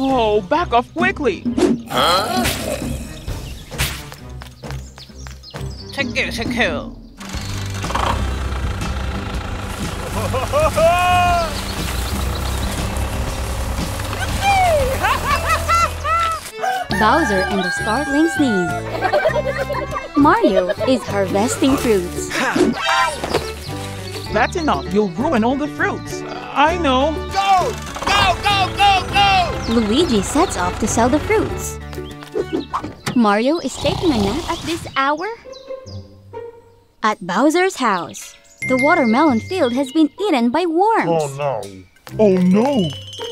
Oh, back off quickly! Take take care. Bowser and the starling sneeze. Mario is harvesting fruits. That's enough. You'll ruin all the fruits. I know. Go! Go, go, go, go! Luigi sets off to sell the fruits. Mario is taking a nap at this hour? At Bowser's house, the watermelon field has been eaten by worms. Oh no. Oh no!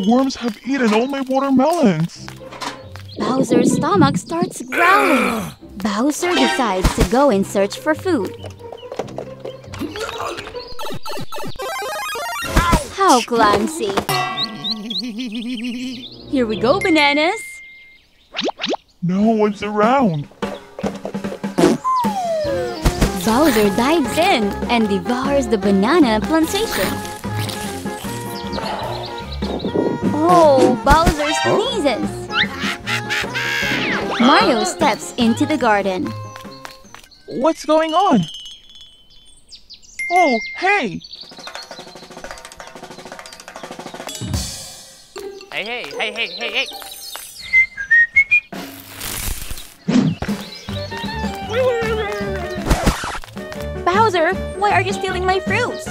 Worms have eaten all my watermelons! Bowser's stomach starts growling. Bowser decides to go in search for food. How clumsy. Here we go, bananas. No one's around! Bowser dives in and devours the banana plantation. Oh, Bowser sneezes. Mario steps into the garden. What's going on? Oh, hey! Hey, hey, hey, hey, hey, hey. Bowser, why are you stealing my fruits?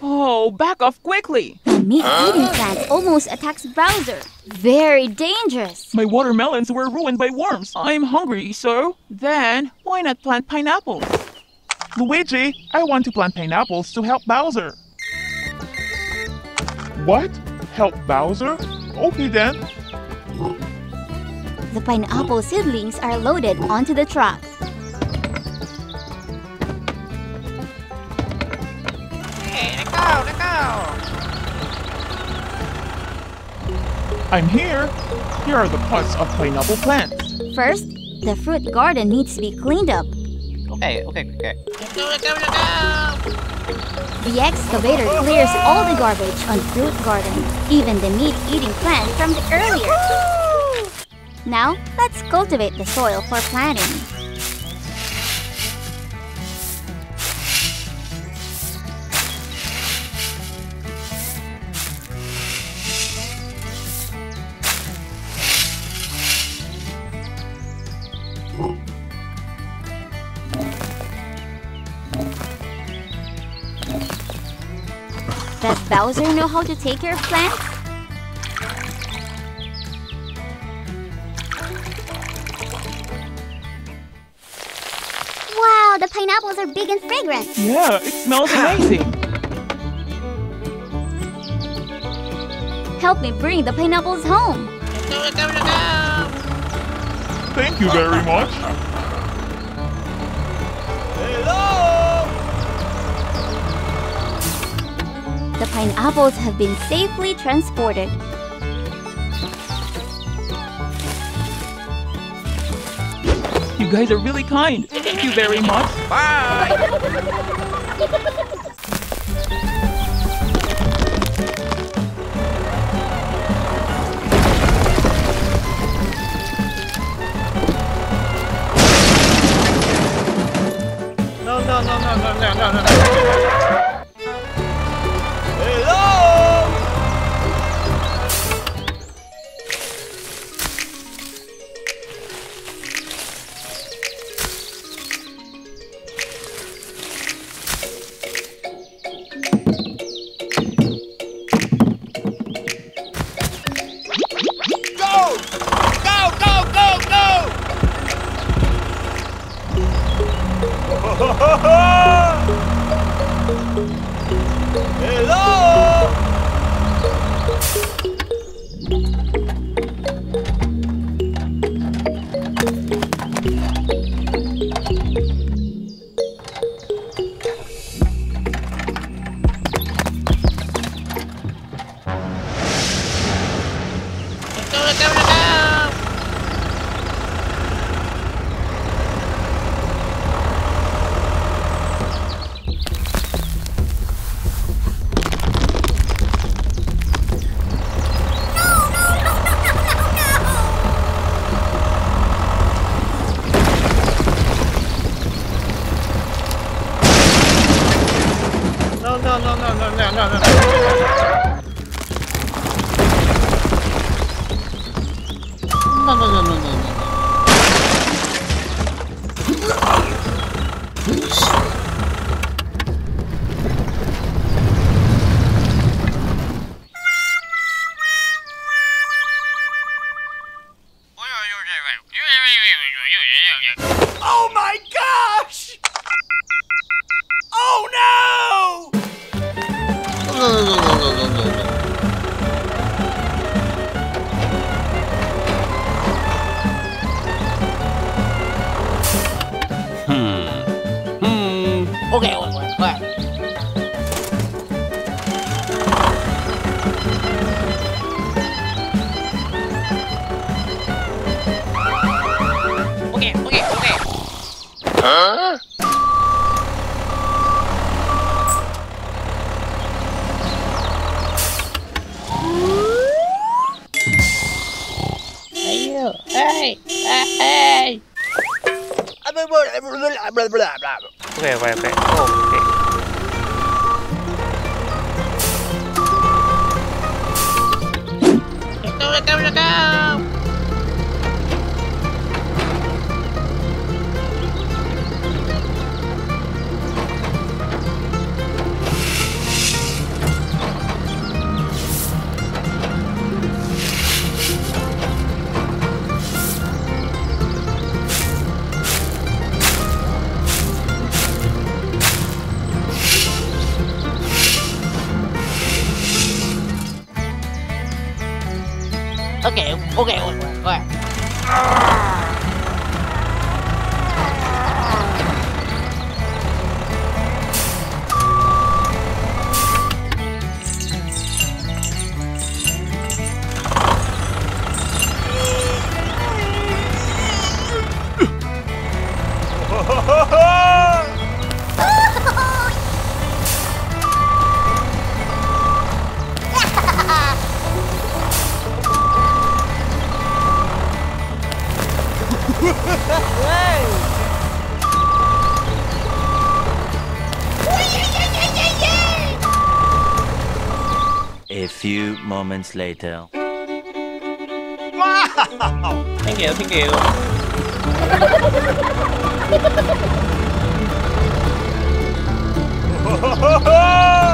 Oh, back off quickly! The meat-eating plant almost attacks Bowser. Very dangerous. My watermelons were ruined by worms. I'm hungry, so then why not plant pineapples? Luigi, I want to plant pineapples to help Bowser. What? Help Bowser? Okay then. The pineapple seedlings are loaded onto the truck. Hey, let go, let go. I'm here. Here are the pots of pineapple plants. First, the fruit garden needs to be cleaned up. Okay, okay, okay. The excavator clears all the garbage on fruit garden, even the meat-eating plant from the earlier. Now, let's cultivate the soil for planting. Bowser know how to take care of plants? Wow, the pineapples are big and fragrant. Yeah, it smells amazing. Help me bring the pineapples home. Thank you very much. The pineapples have been safely transported. You guys are really kind. Thank you very much. Bye. No, no, no, no, no, no, no, later. Wow! Thank you, thank you. Ho ho ho!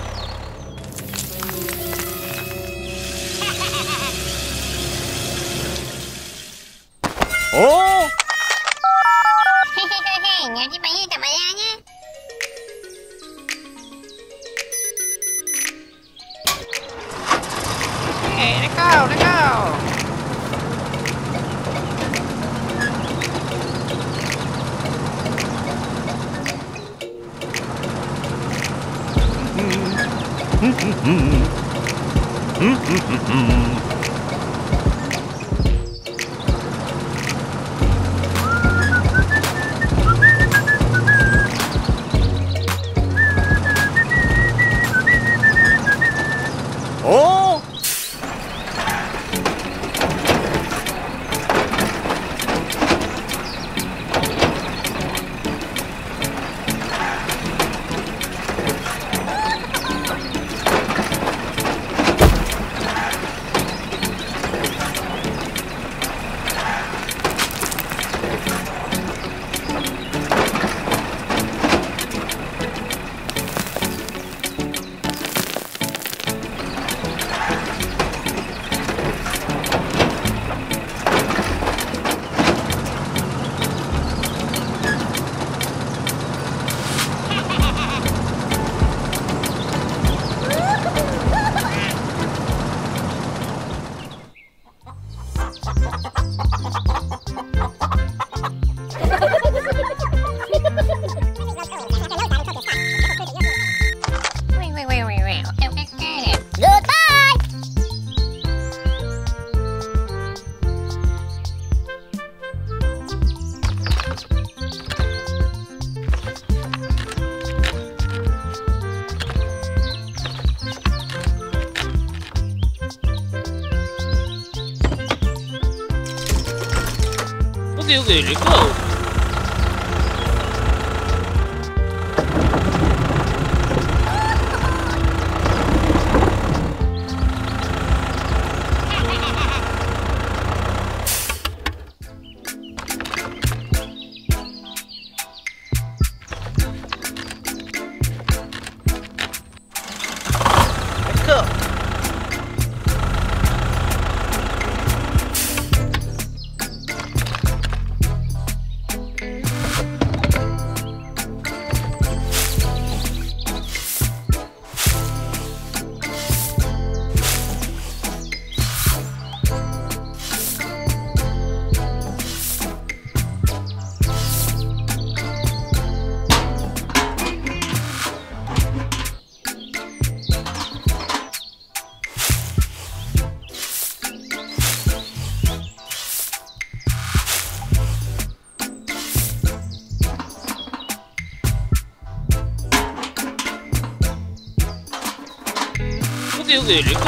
Okay,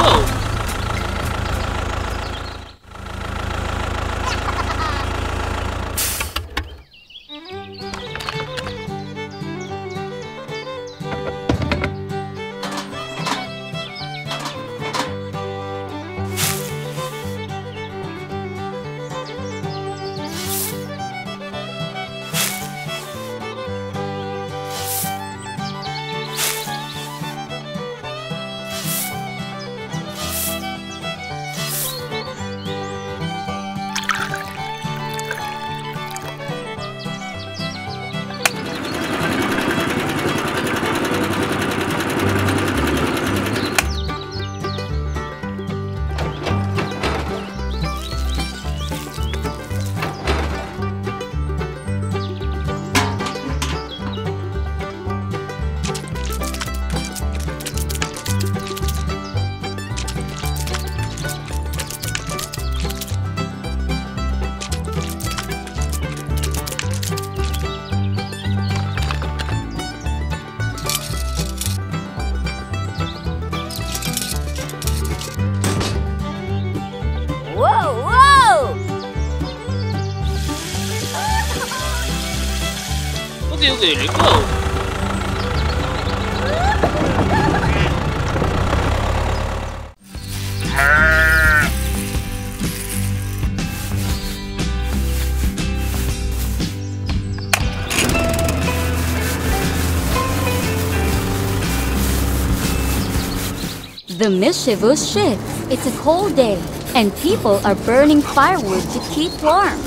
mischievous ship. It's a cold day, and people are burning firewood to keep warm.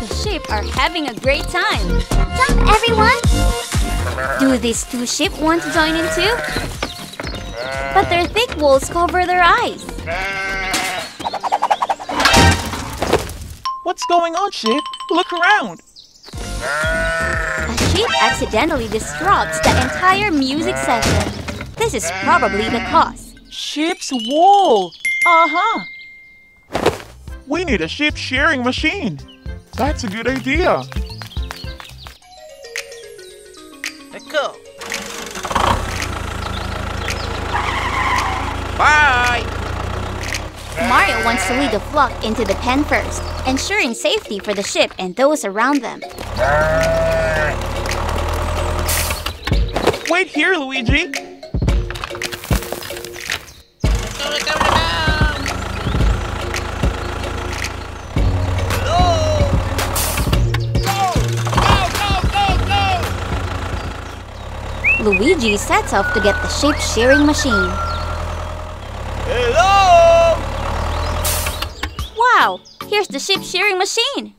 The sheep are having a great time. Jump, everyone! Do these two sheep want to join in too? But their thick walls cover their eyes. What's going on, Ship? Look around. A sheep accidentally disrupts the entire music session. This is probably the cause. Ship's wool. Uh-huh. We need a ship sharing machine. That's a good idea. Let's go. Bye. Mario wants to lead the flock into the pen first, ensuring safety for the ship and those around them. Wait here, Luigi. Let's go, let's go, let's go. Hello. Go, go, go, here, Luigi! Luigi sets off to get the ship shearing machine. Hello! Wow! Here's the ship shearing machine!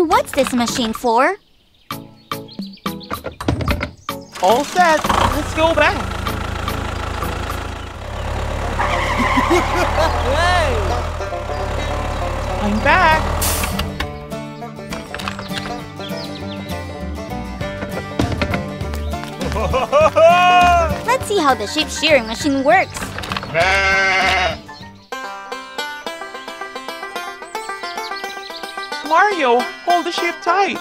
And what's this machine for? All set. Let's go back. I'm back. Let's see how the sheep shearing machine works. Mario, hold the ship tight.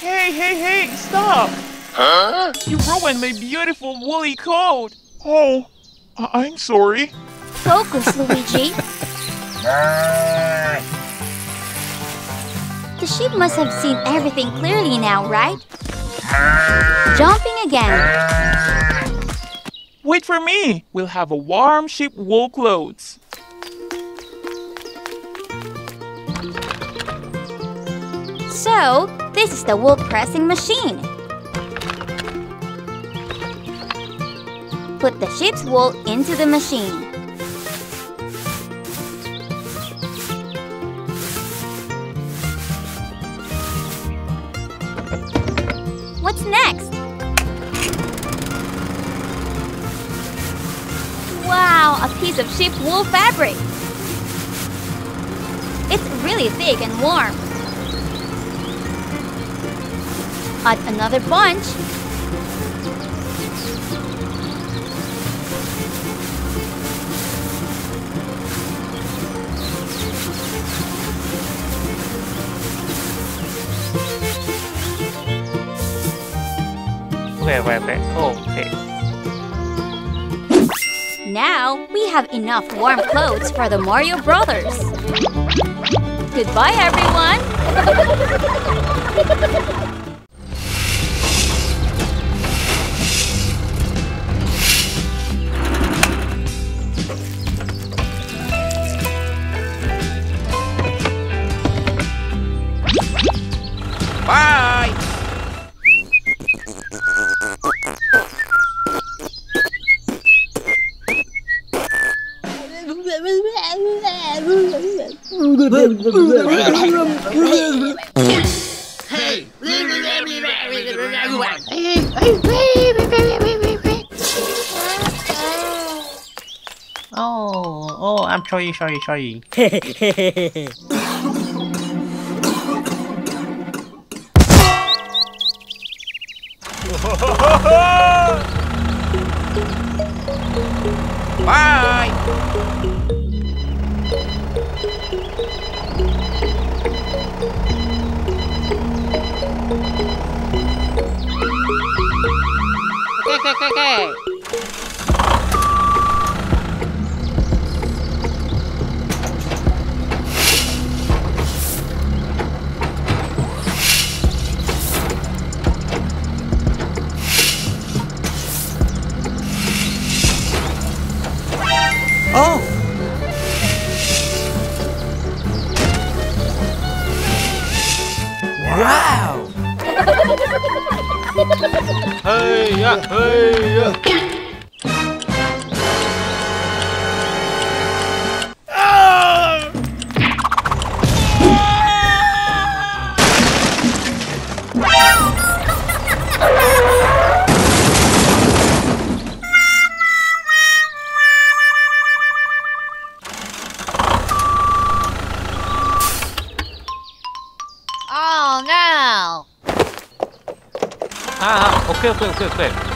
Hey, hey, hey, stop! Huh? You ruined my beautiful woolly coat. Oh, I- I'm sorry. Focus, Luigi. The sheep must have seen everything clearly now, right? Jumping again. Wait for me. We'll have a warm sheep wool clothes. So, this is the wool pressing machine. Put the sheep's wool into the machine. What's next? A piece of sheep wool fabric. It's really thick and warm. Add another bunch. Okay, okay, okay. Oh, okay. Now we have enough warm clothes for the Mario Brothers. Goodbye, everyone! oh, I'm sorry, sorry, sorry. Bye. Okay, okay, okay, okay. Hey, yeah, hey, 对对对。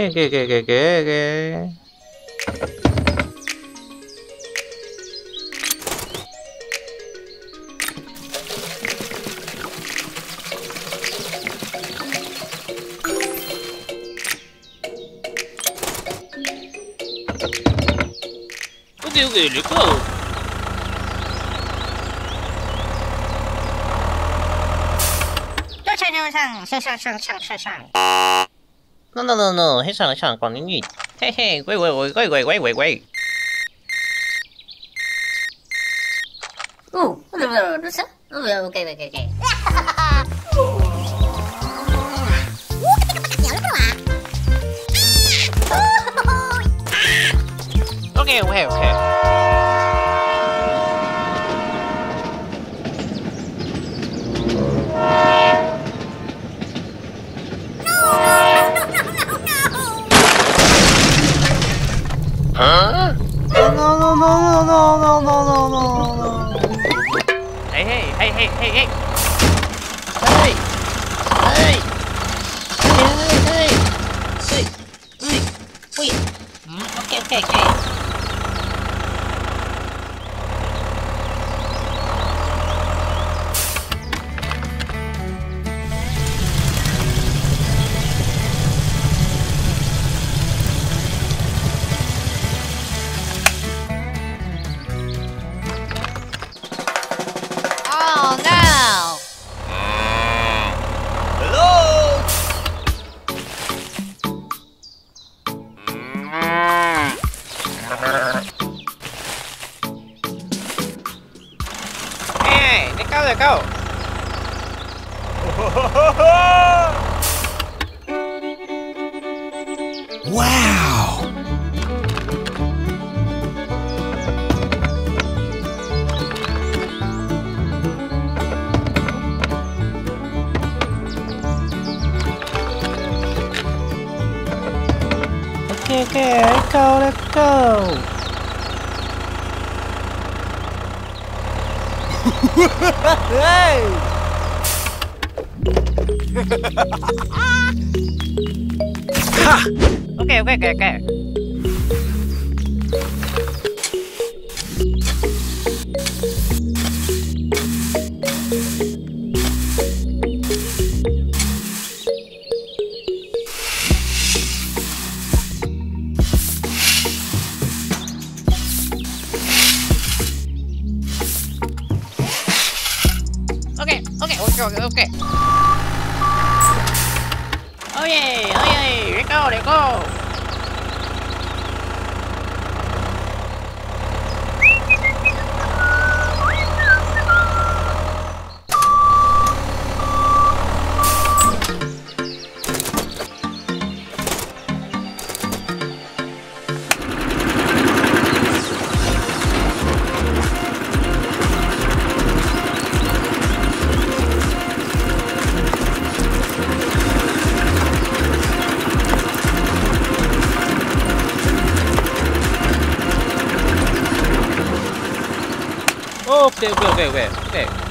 kìa kìa kìa kìa kìa kìa 어디 여기 일까? 샤샤샤샤샤샤샤 No, no, no, no, hết sẵn là chẳng còn đến gì. Hey, hey, quay, quay, quay, quay, quay, quay, quay, quay. Ồ, nó sao? Ok, ok, ok. Okay, okay, okay. Huh? No, no, no, no, no, no, no, no, no, no. Hey, hey, hey, hey, hey, hey. Hey. Hey. Hey, hey, hey. Hey. Hey. Wait. Hmm, Okay, okay, okay. Okay, okay, okay, okay, okay.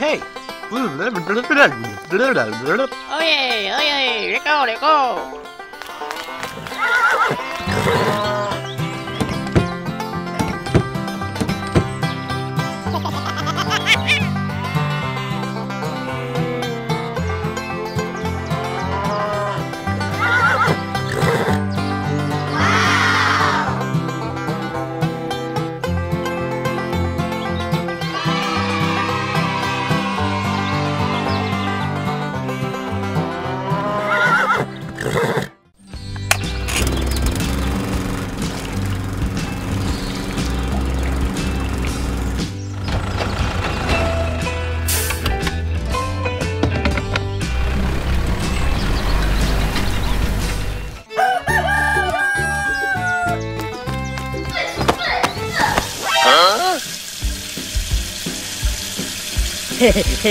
hey. Oh, yeah, oh, yeah, let go, let go.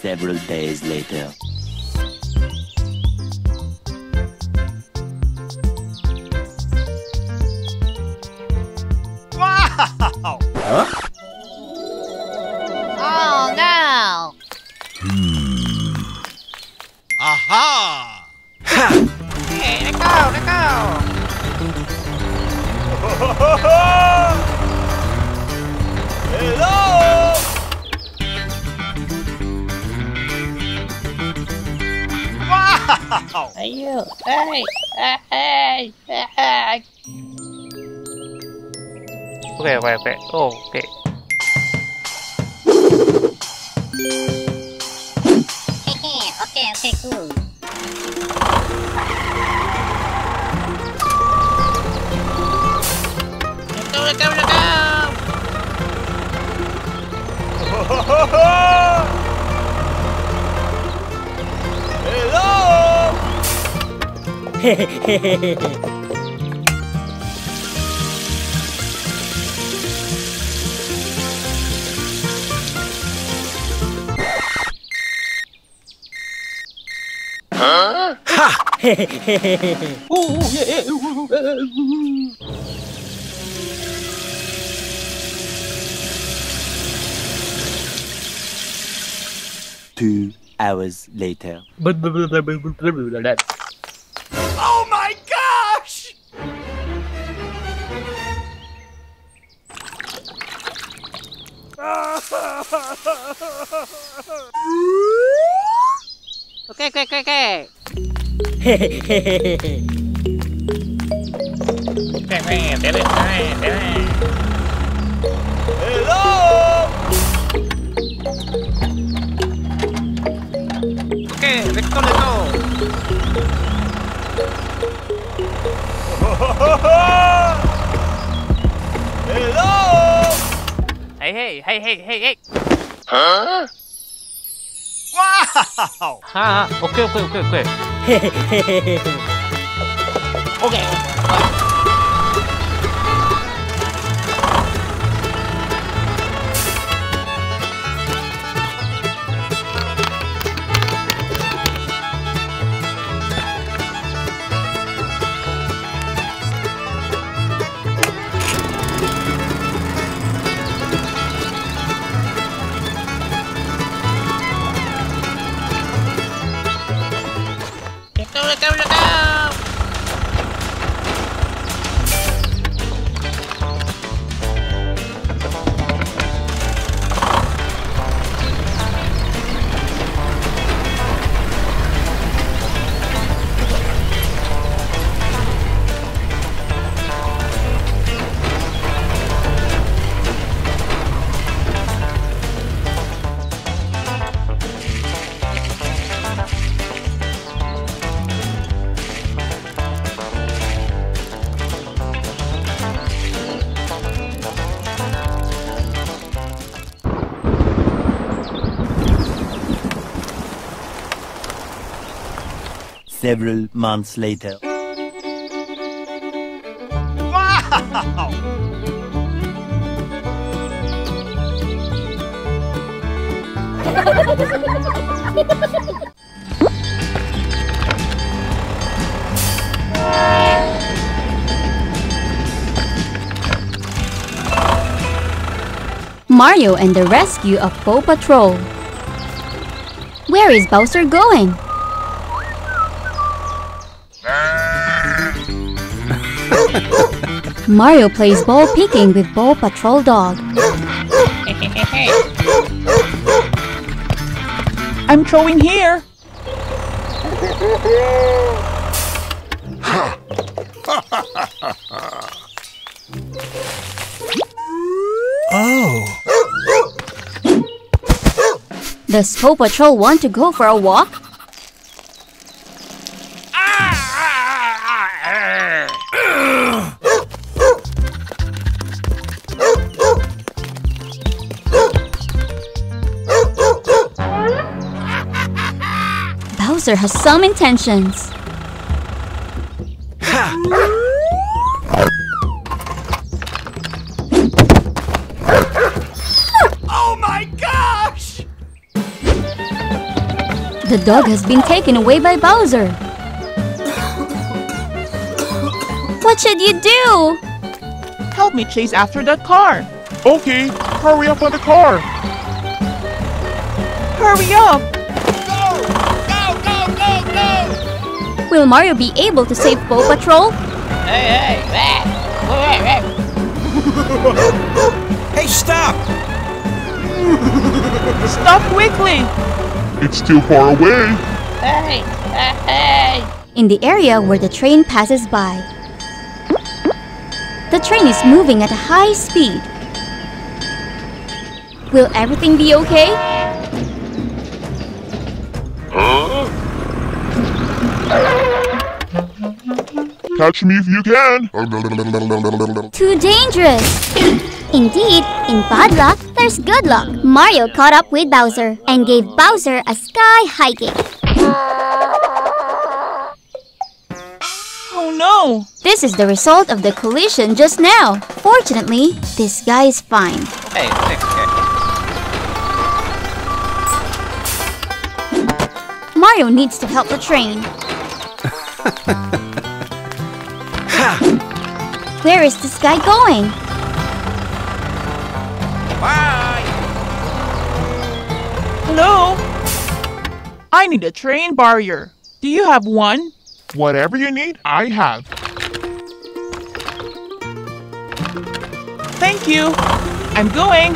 Several days later. oh, yeah, yeah. Two hours later. Hello. Ok, recto le todo. Hello. Hey, hey, hey, hey, hey, hey. Huh? Wow. Ha, ok, ok, ok, ok. 嘿嘿嘿嘿嘿嘿。OK。Several months later. Wow! Mario and the rescue of Paw Patrol. Where is Bowser going? Mario plays ball picking with Paw Patrol dog. I'm throwing here. Oh. Does Paw Patrol want to go for a walk? Bowser has some intentions. Oh my gosh! The dog has been taken away by Bowser. What should you do? Help me chase after that car. Okay, hurry up on the car. Hurry up. Will Mario be able to save Paw Patrol? Hey, hey, hey. Wait, wait, wait. Hey, stop! Stop quickly. It's too far away. Hey, hey, hey. In the area where the train passes by. The train is moving at a high speed. Will everything be okay? Catch me if you can. Too dangerous! Indeed, in bad luck, there's good luck. Mario caught up with Bowser and gave Bowser a sky high kick. Oh no. This is the result of the collision just now. Fortunately, this guy is fine. Okay, okay, okay. Mario needs to help the train. Where is this guy going? Bye. Hello? I need a train barrier. Do you have one? Whatever you need, I have. Thank you. I'm going.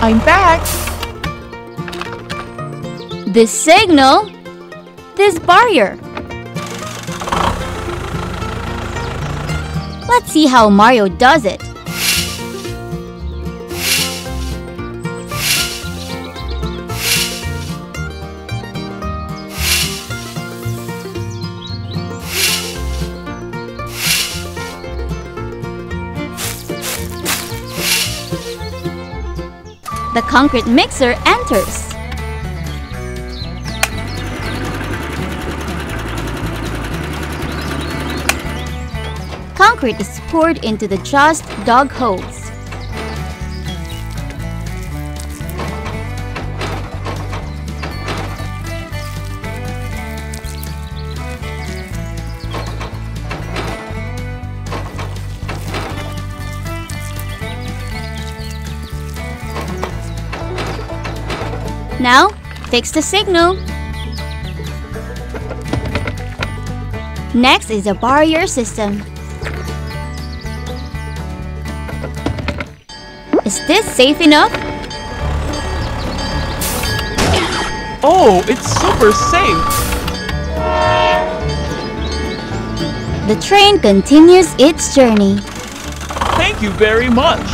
I'm back. This signal? This barrier. Let's see how Mario does it. The concrete mixer enters. Concrete is poured into the just dug holes. Now, fix the signal. Next is the barrier system. This safe enough? Oh, it's super safe. The train continues its journey. Thank you very much.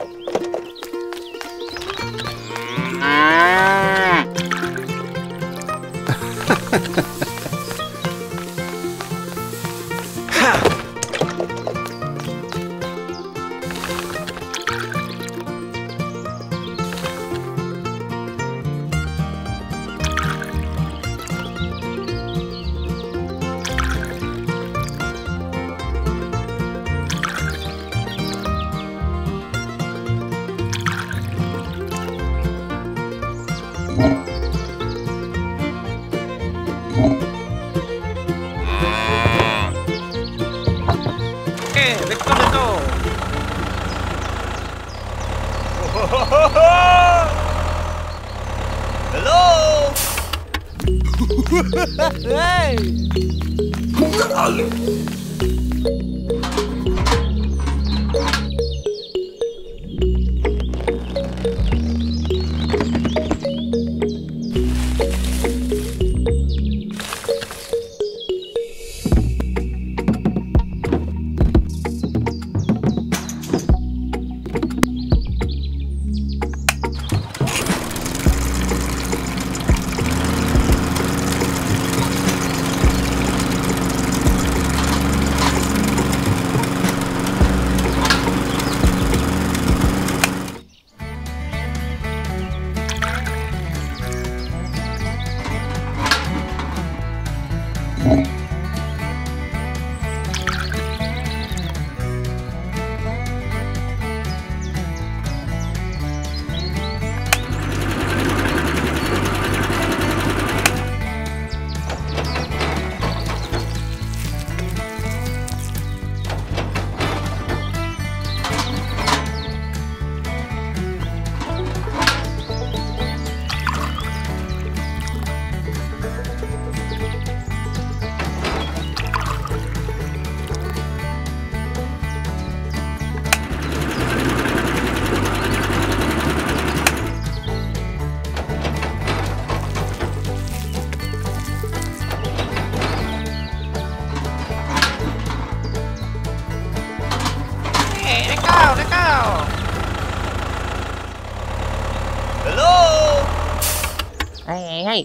hey!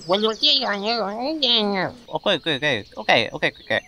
wait, you're okay, okay, okay, okay, okay, okay,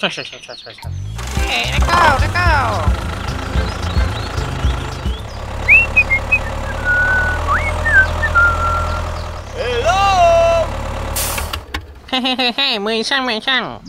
hey, let go, let go. Hello. Hey, hey, hey, hey, mười xăng, mười xăng.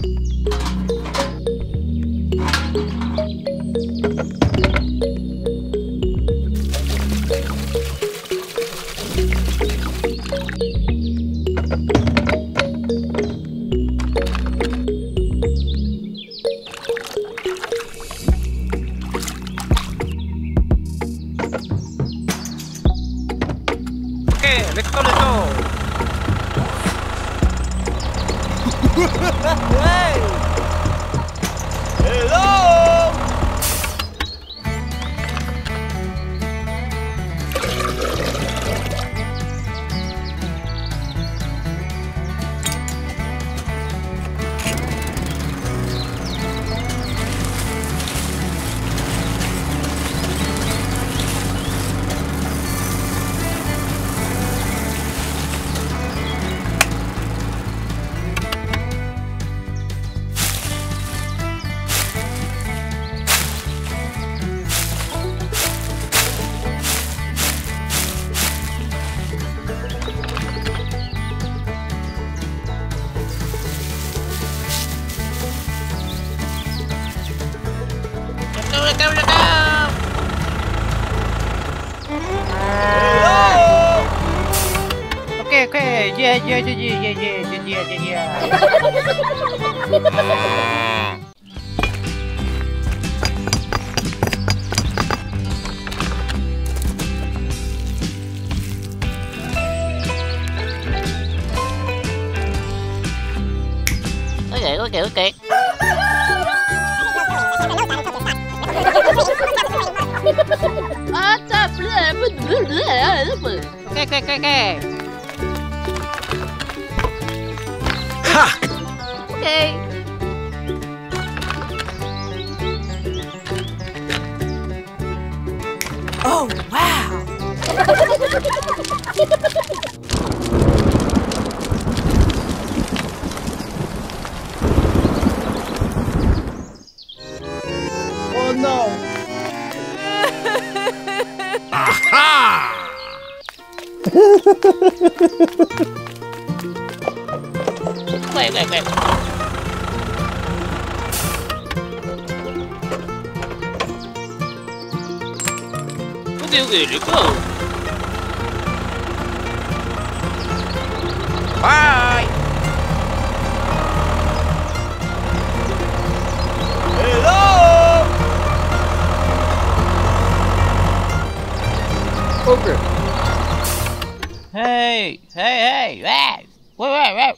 Wait, wait, wait. Okay, okay, let's go. Bye! Hello! Okay. Hey, hey, hey, hey. Wait, wait, wait.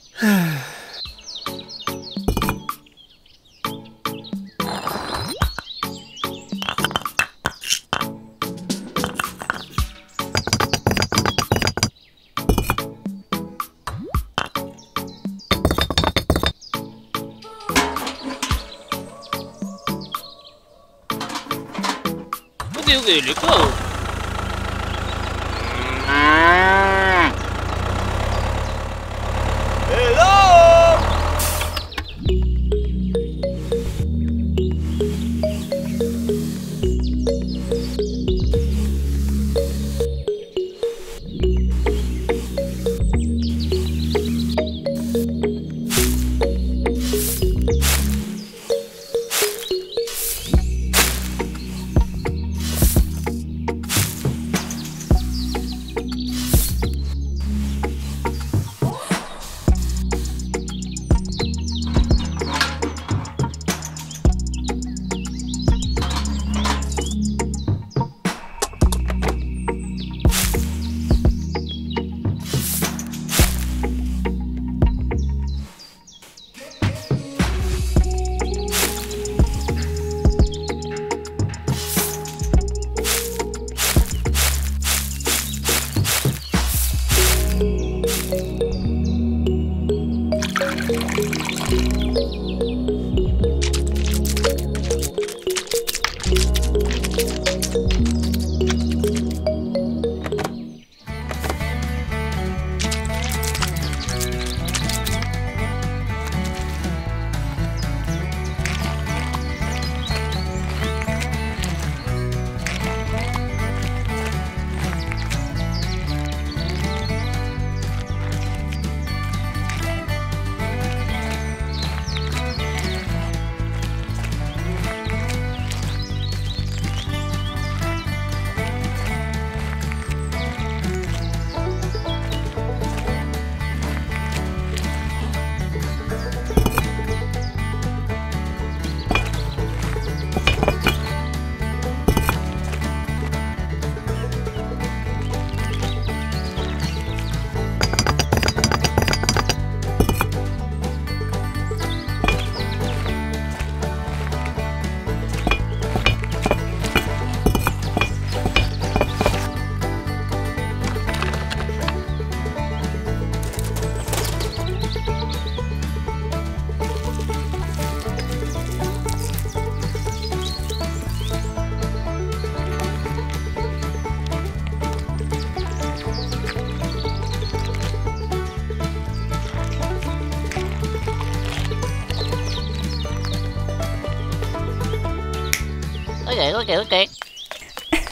okay, okay.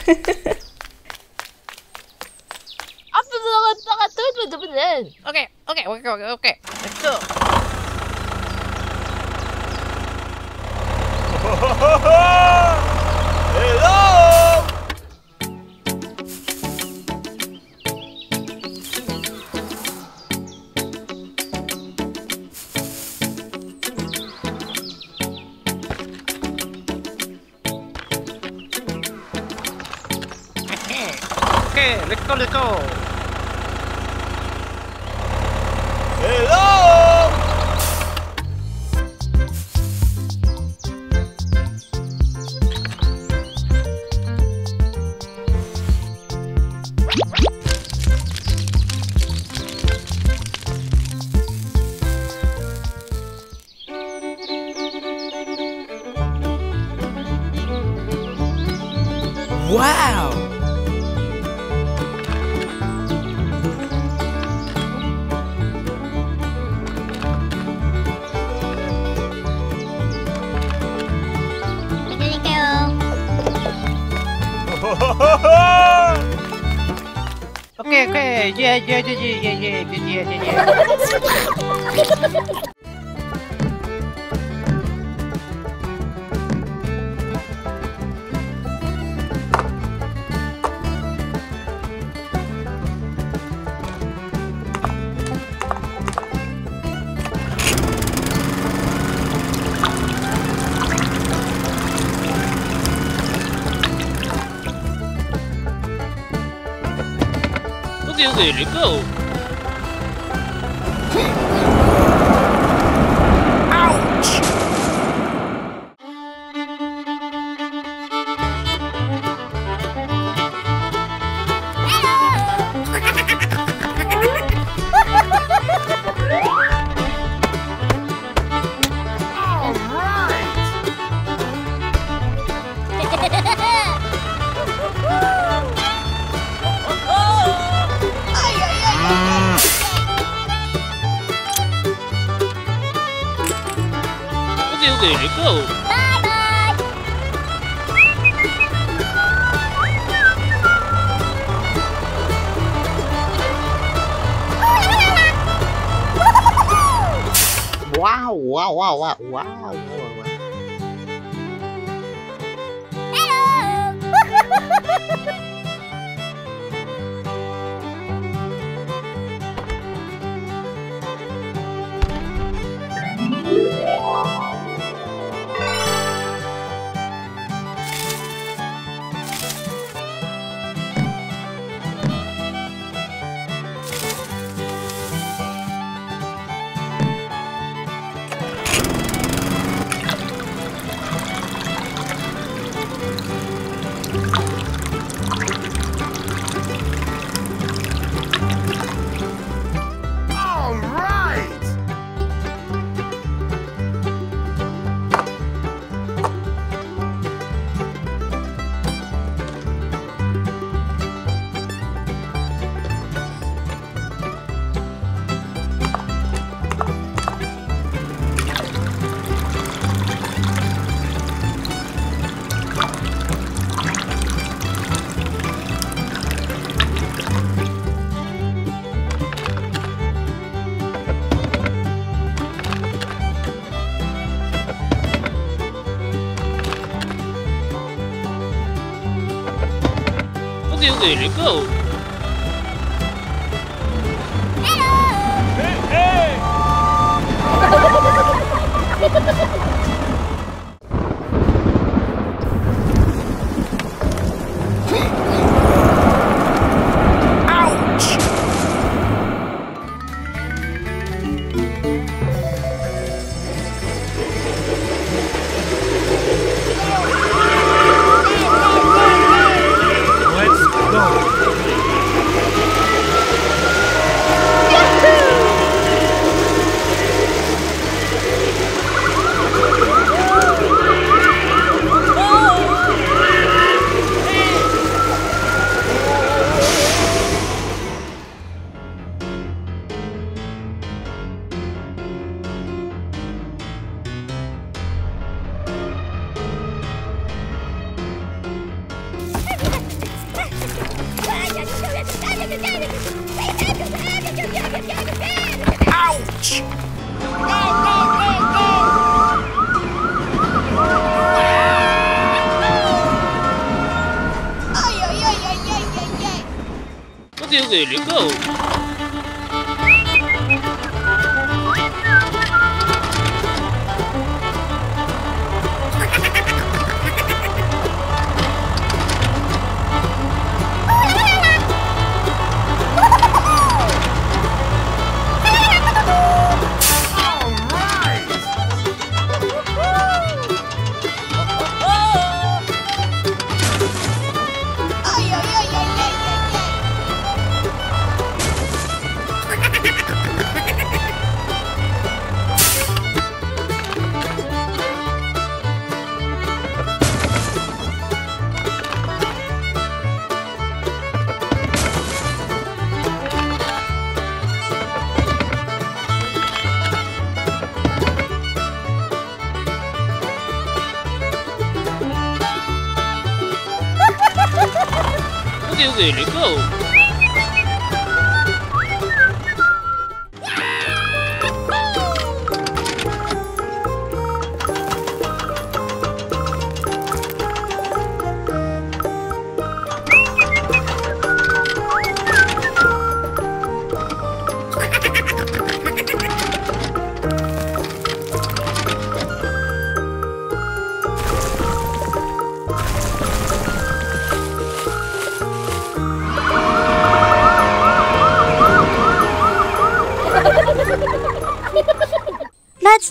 Okay, okay, okay, okay, okay. Let's go. Ho ho ho ho! Go, okay, yeah, yeah, yeah, yeah, yeah, yeah, yeah, yeah, There you go. There you go.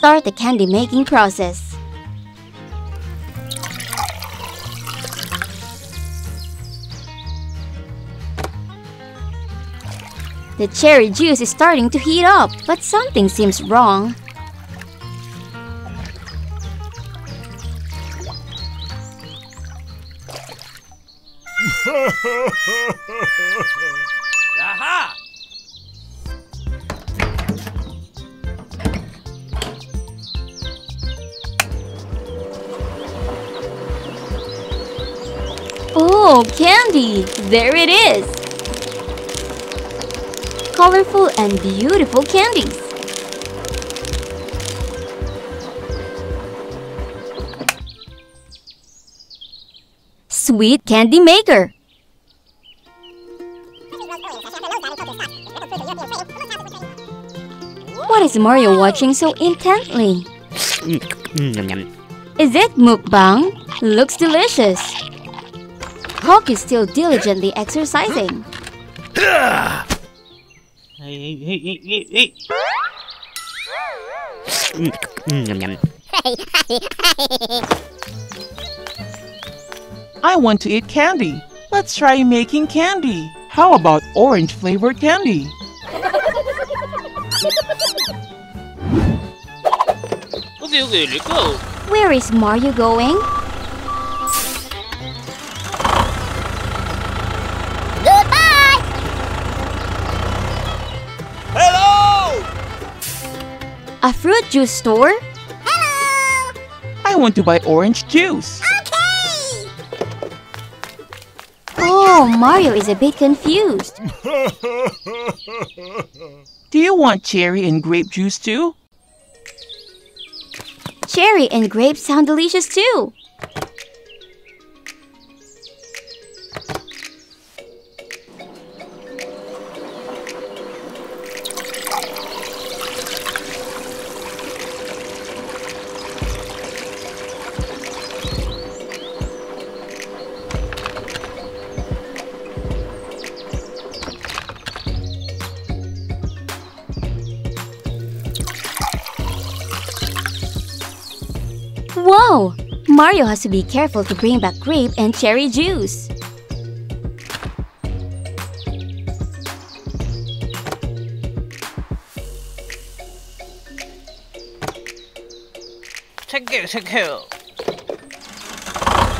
Start the candy making process. The cherry juice is starting to heat up, but something seems wrong. There it is! Colorful and beautiful candies. Sweet candy maker. What is Mario watching so intently? Mm, mm, is it mukbang? Looks delicious. Hawk is still diligently exercising. Hey, hey, hey, hey, hey, hey. I want to eat candy. Let's try making candy. How about orange flavored candy? Okay, okay, let's go. Where is Mario going? A fruit juice store? Hello! I want to buy orange juice. Okay! Oh, Mario is a bit confused. Do you want cherry and grape juice too? Cherry and grape sound delicious too. Mario has to be careful to bring back grape and cherry juice. Thank you, thank you.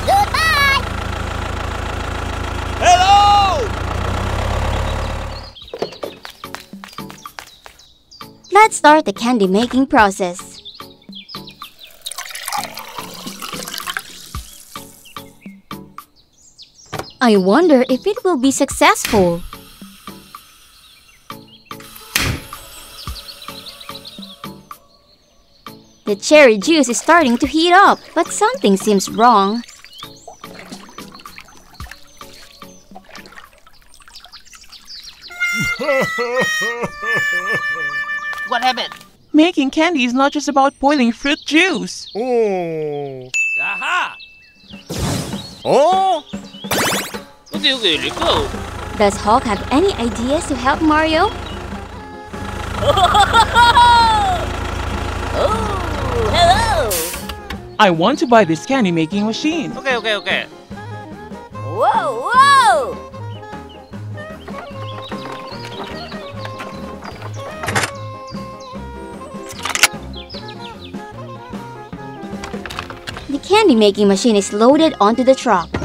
Goodbye! Hello! Let's start the candy making process. I wonder if it will be successful. The cherry juice is starting to heat up, but something seems wrong. What happened? Making candy is not just about boiling fruit juice. Oh. Aha! Oh. Does Hawk have any ideas to help Mario? Oh, hello! I want to buy this candy making machine. Okay, okay, okay. Whoa, whoa! The candy making machine is loaded onto the truck.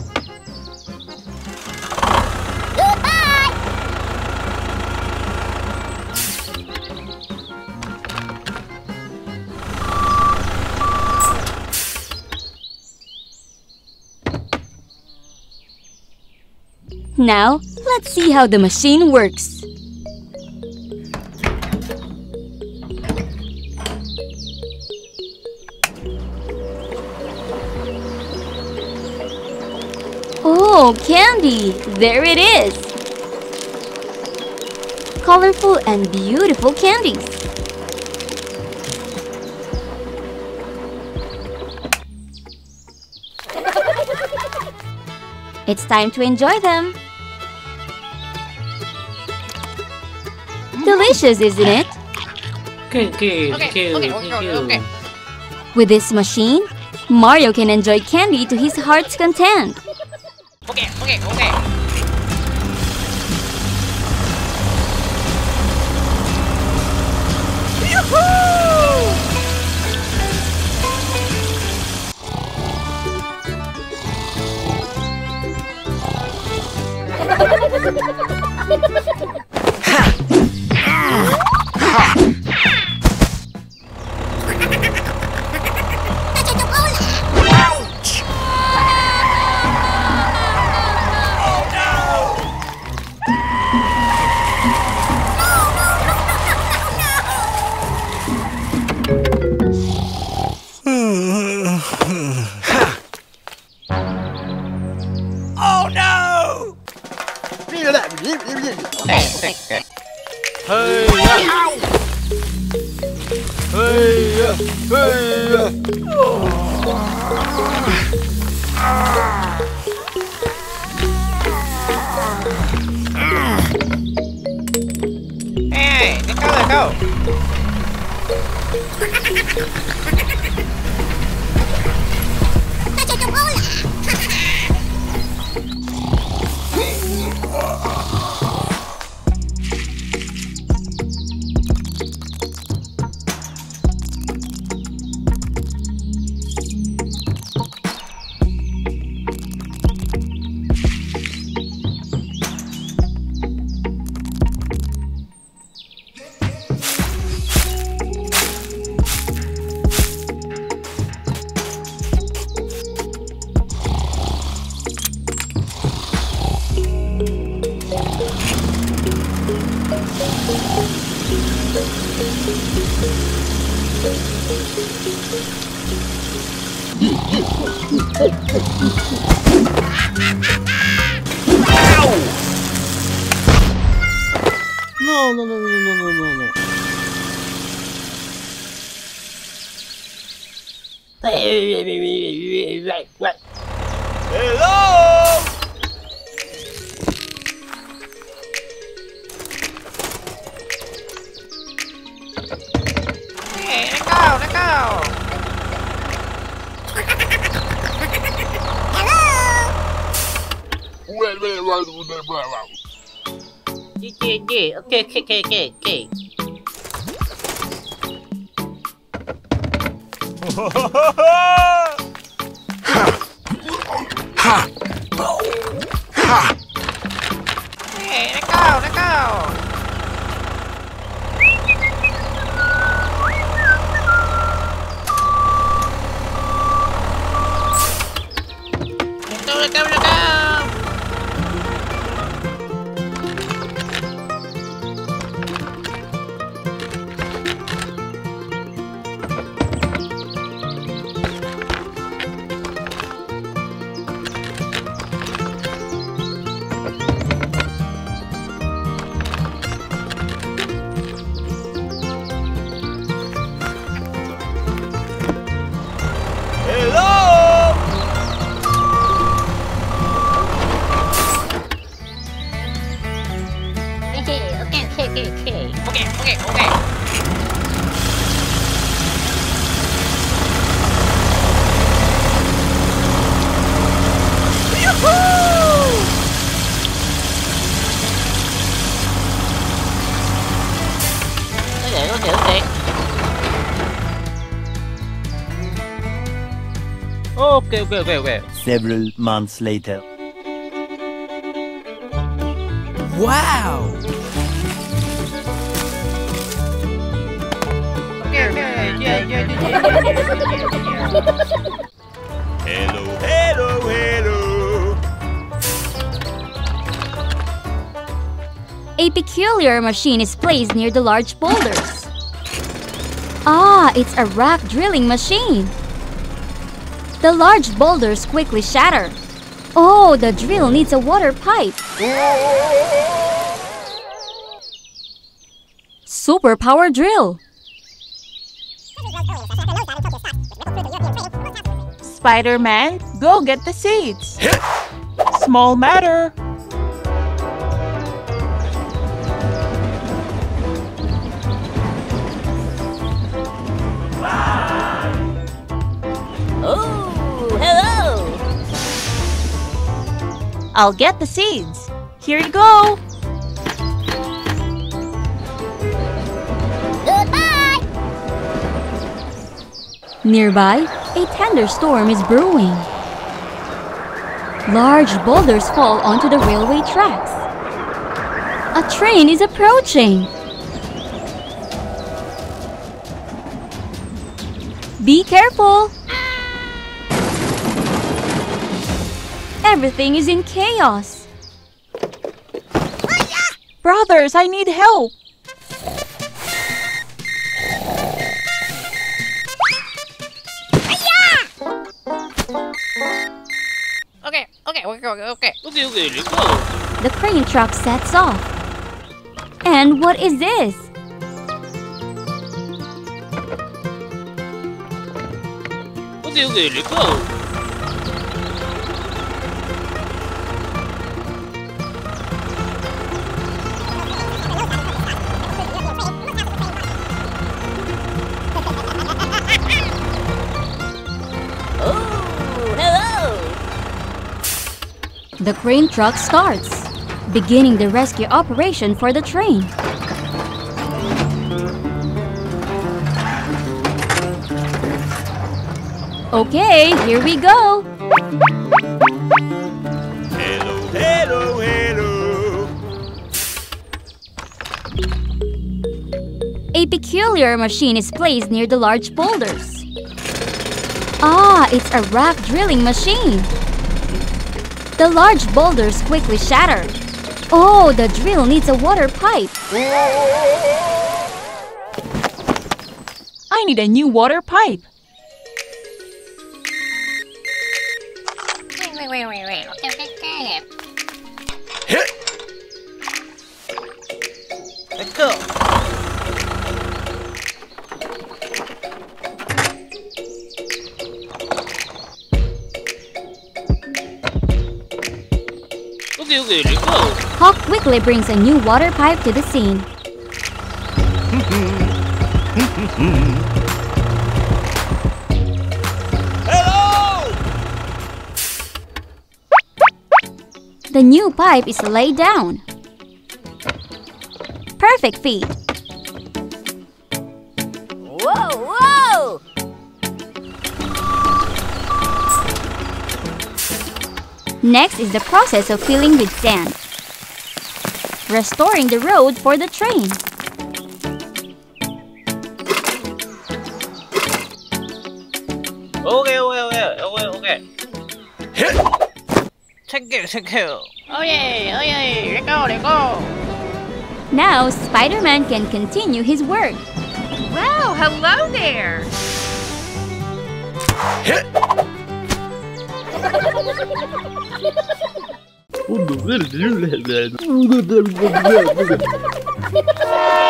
Now, let's see how the machine works. Oh, candy! There it is! Colorful and beautiful candies. It's time to enjoy them. Delicious, isn't it? Okay, okay, Okay, okay, okay, okay, okay. With this machine, Mario can enjoy candy to his heart's content. Okay, okay, okay. Yeah. Okay, okay, okay, Okay, okay, okay, okay. Several months later. Wow! Hello, hello, hello! A peculiar machine is placed near the large boulders. Ah, it's a rock drilling machine. The large boulders quickly shatter. Oh, the drill needs a water pipe. Super power drill. Spider-Man, go get the seeds. Small matter. I'll get the seeds. Here you go. Goodbye. Nearby, a thunderstorm is brewing. Large boulders fall onto the railway tracks. A train is approaching. Be careful! Ah. Everything is in chaos. Brothers, I need help. Okay, okay, okay, okay. The crane truck sets off. And what is this? Okay, okay, The crane truck starts, beginning the rescue operation for the train. Okay, here we go. Hello, hello, hello. A peculiar machine is placed near the large boulders. Ah, it's a rock drilling machine. The large boulders quickly shatter. Oh, the drill needs a water pipe. I need a new water pipe. Hawk quickly brings a new water pipe to the scene. Hello. The new pipe is laid down. Perfect feed. Next is the process of filling with sand. Restoring the road for the train. Okay, okay, okay, okay, okay. Hit. Thank you, thank you. Oh yeah, oh yeah. Let go, let go. Now Spider-Man can continue his work. Wow, hello there. Hit. Oh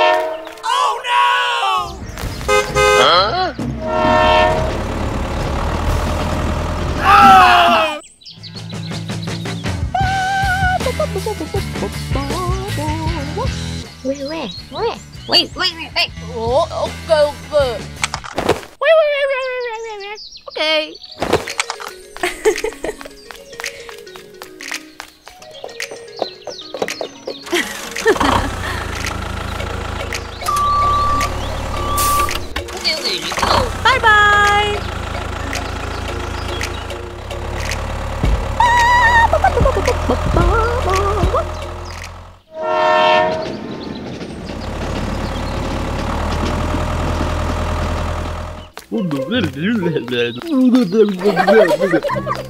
it.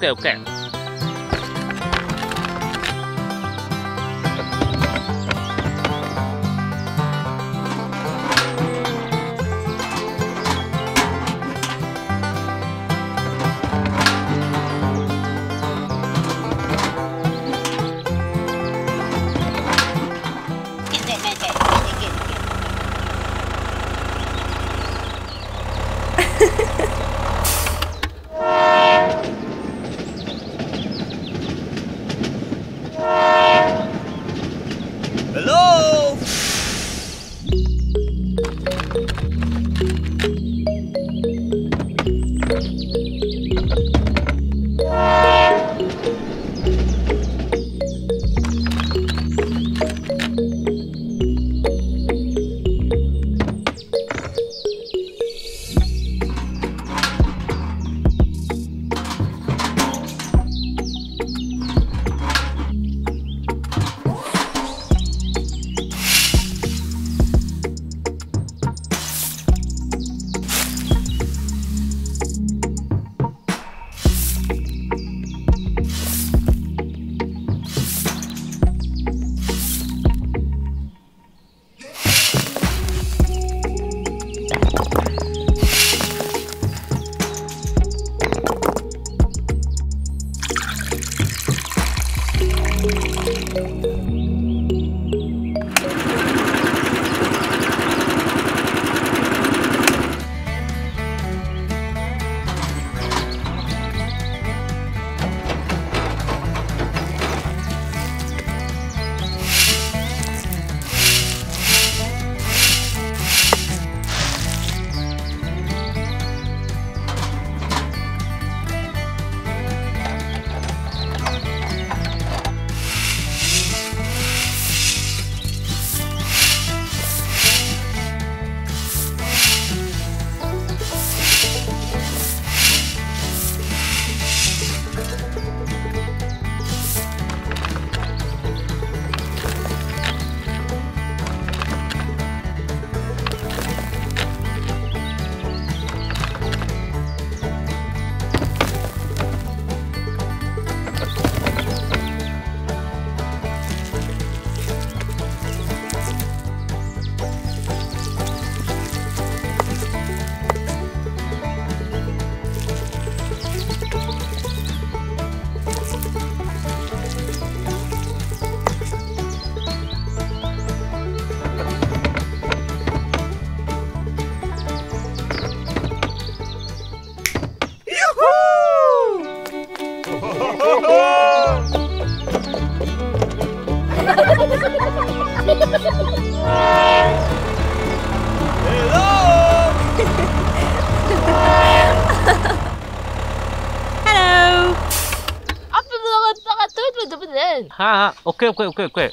kẹo kẹo 快快快快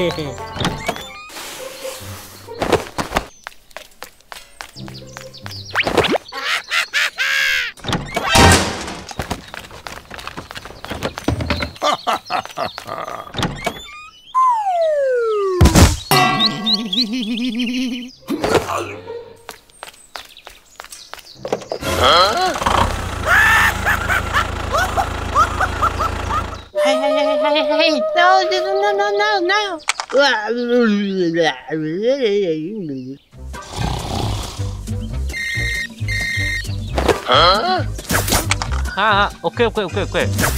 贵贵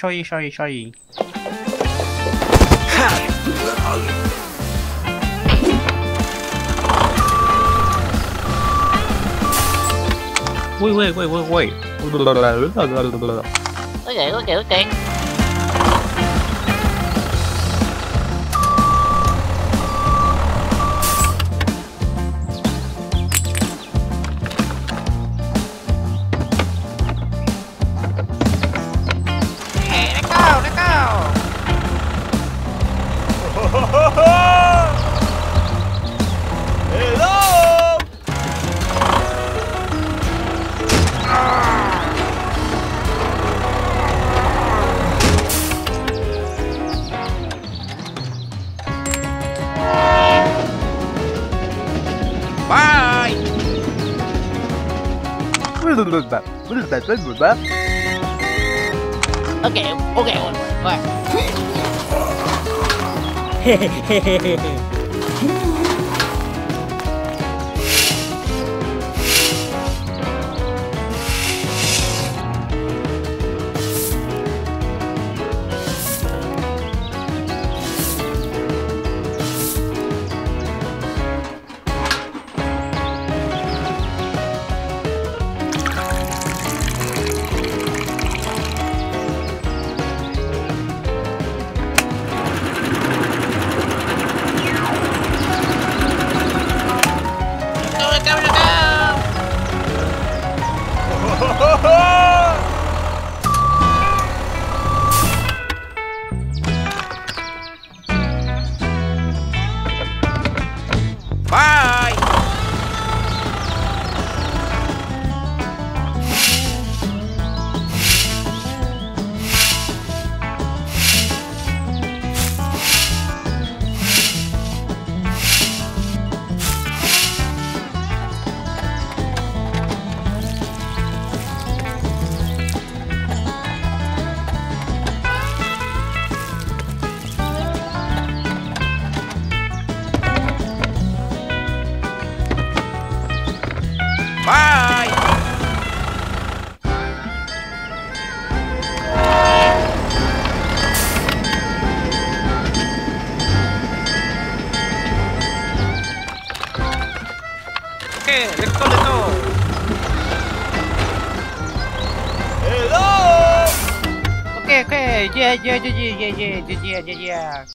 sorry, sorry, sorry. Wait, wait, wait, wait, wait. Okay, okay, okay. Hey, good with that. Okay, okay, one more. All right. yeah, yeah, yeah, yeah.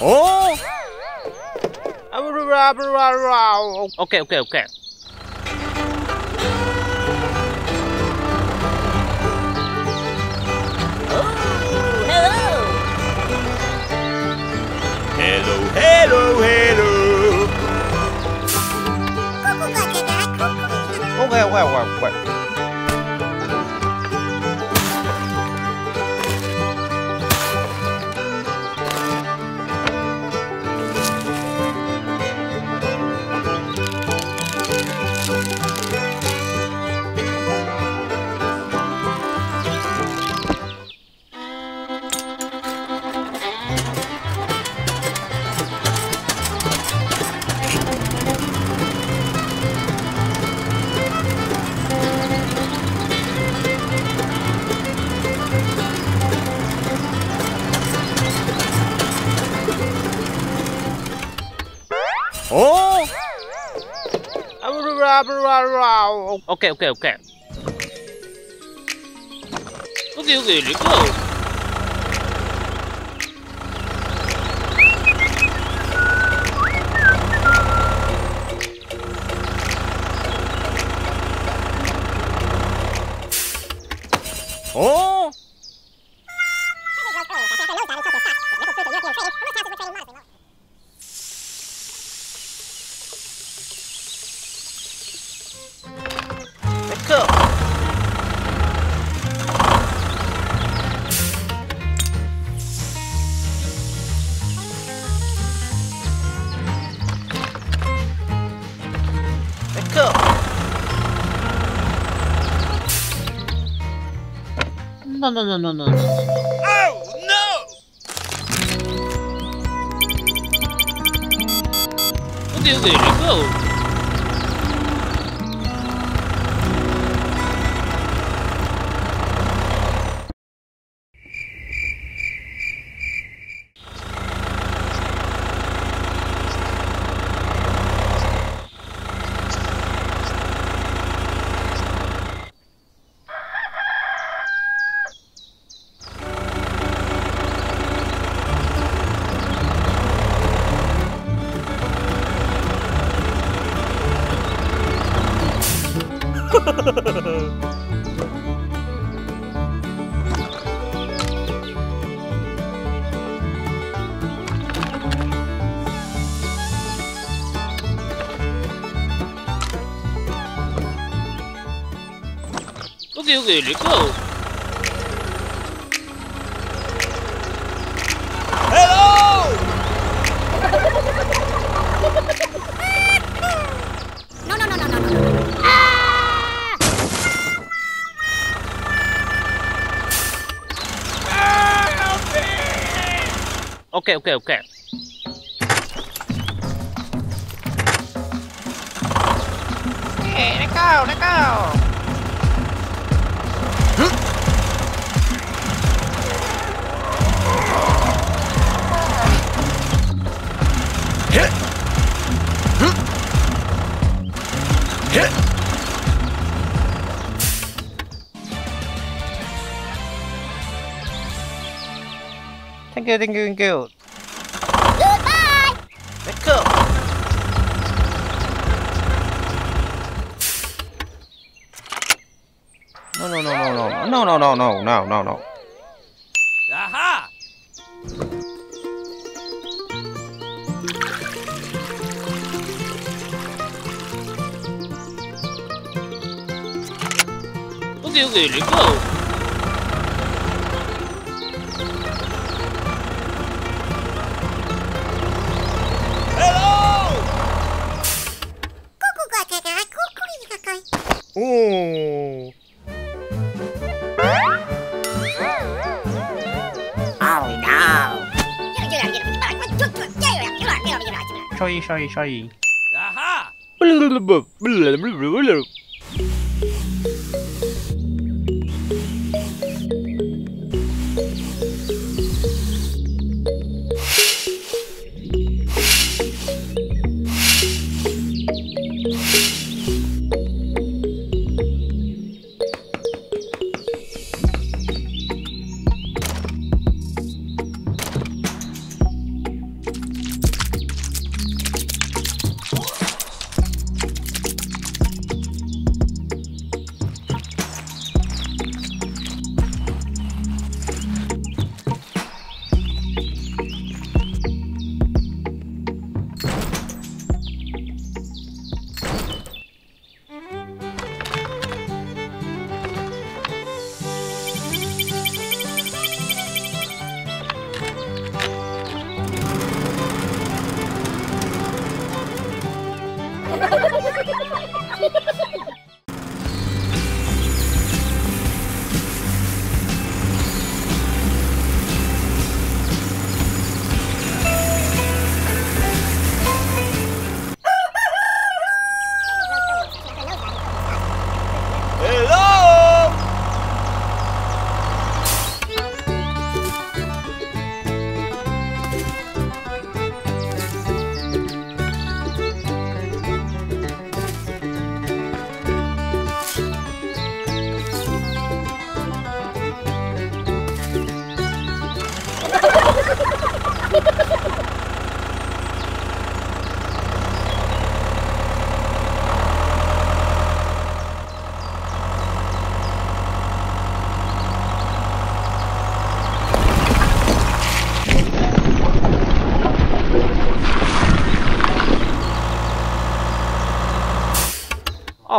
Oh! Okay, okay, okay. 오케이 오케이 오케이 여기 여기 리커 não, não, não. não. não! Oh, o delírio, no, no, no. Ah! Okay, okay, okay. Hey, let go, let go! Thank you, thank you. Goodbye! Let's go. No, no, no, no, no, no, no, no, no, no, no, no. Aha! Okay, okay, let's go. Sorry, sorry, sorry. Aha!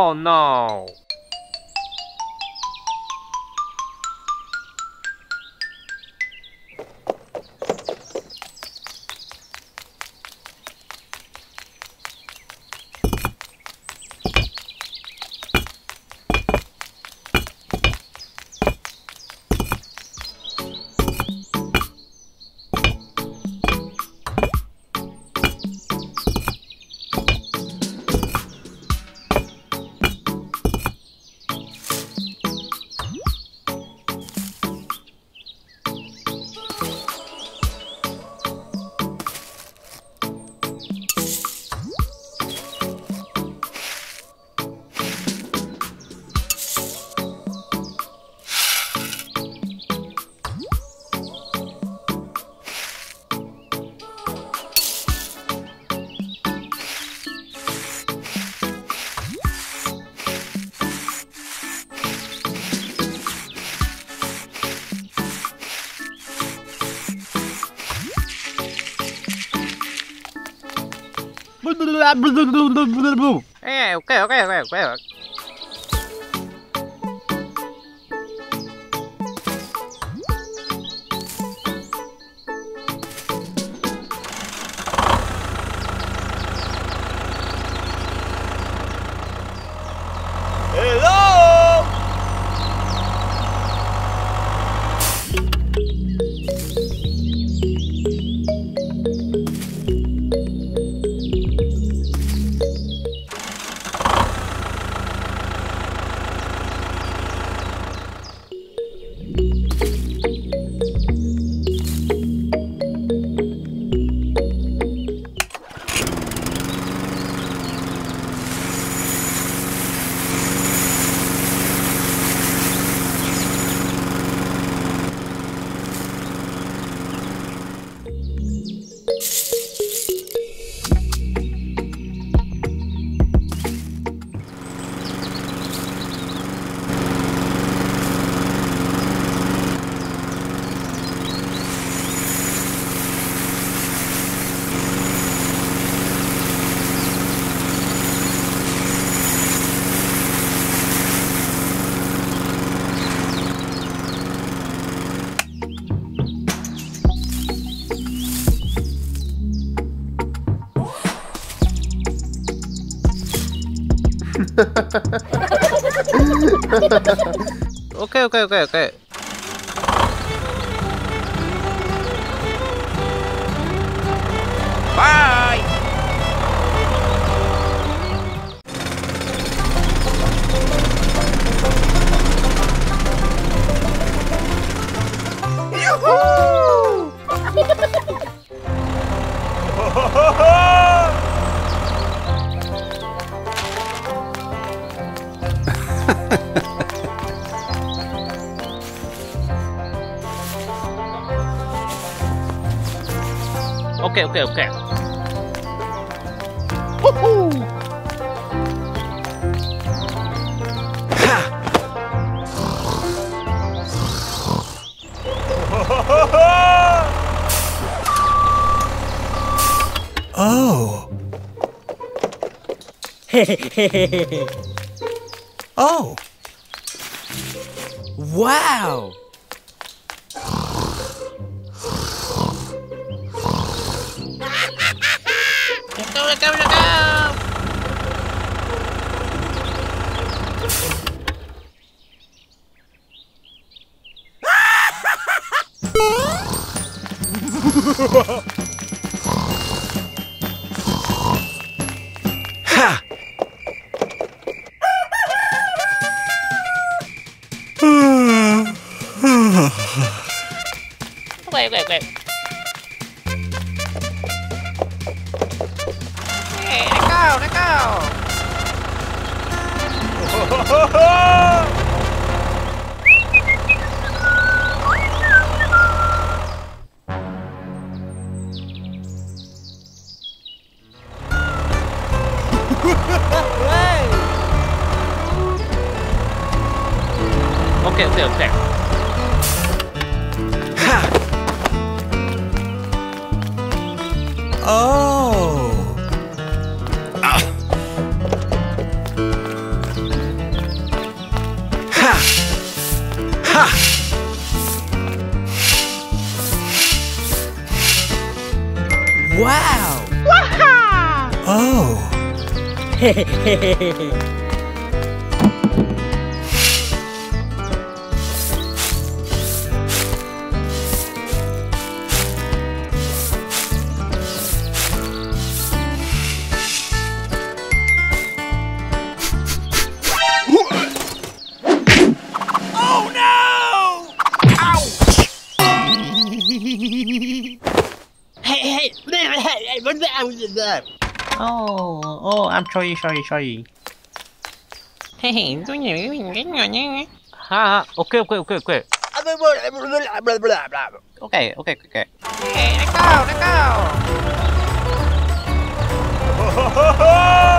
Oh no. Hey, okay, okay, okay, okay. Hello! Okay, okay, okay, Oh. oh. Wow. Sorry, sorry, sorry. Hey, tôi nhớ cái nhỏ nhé. Ha, ok, ok, ok, ok. Okay, okay, okay. Hey, let go, let go.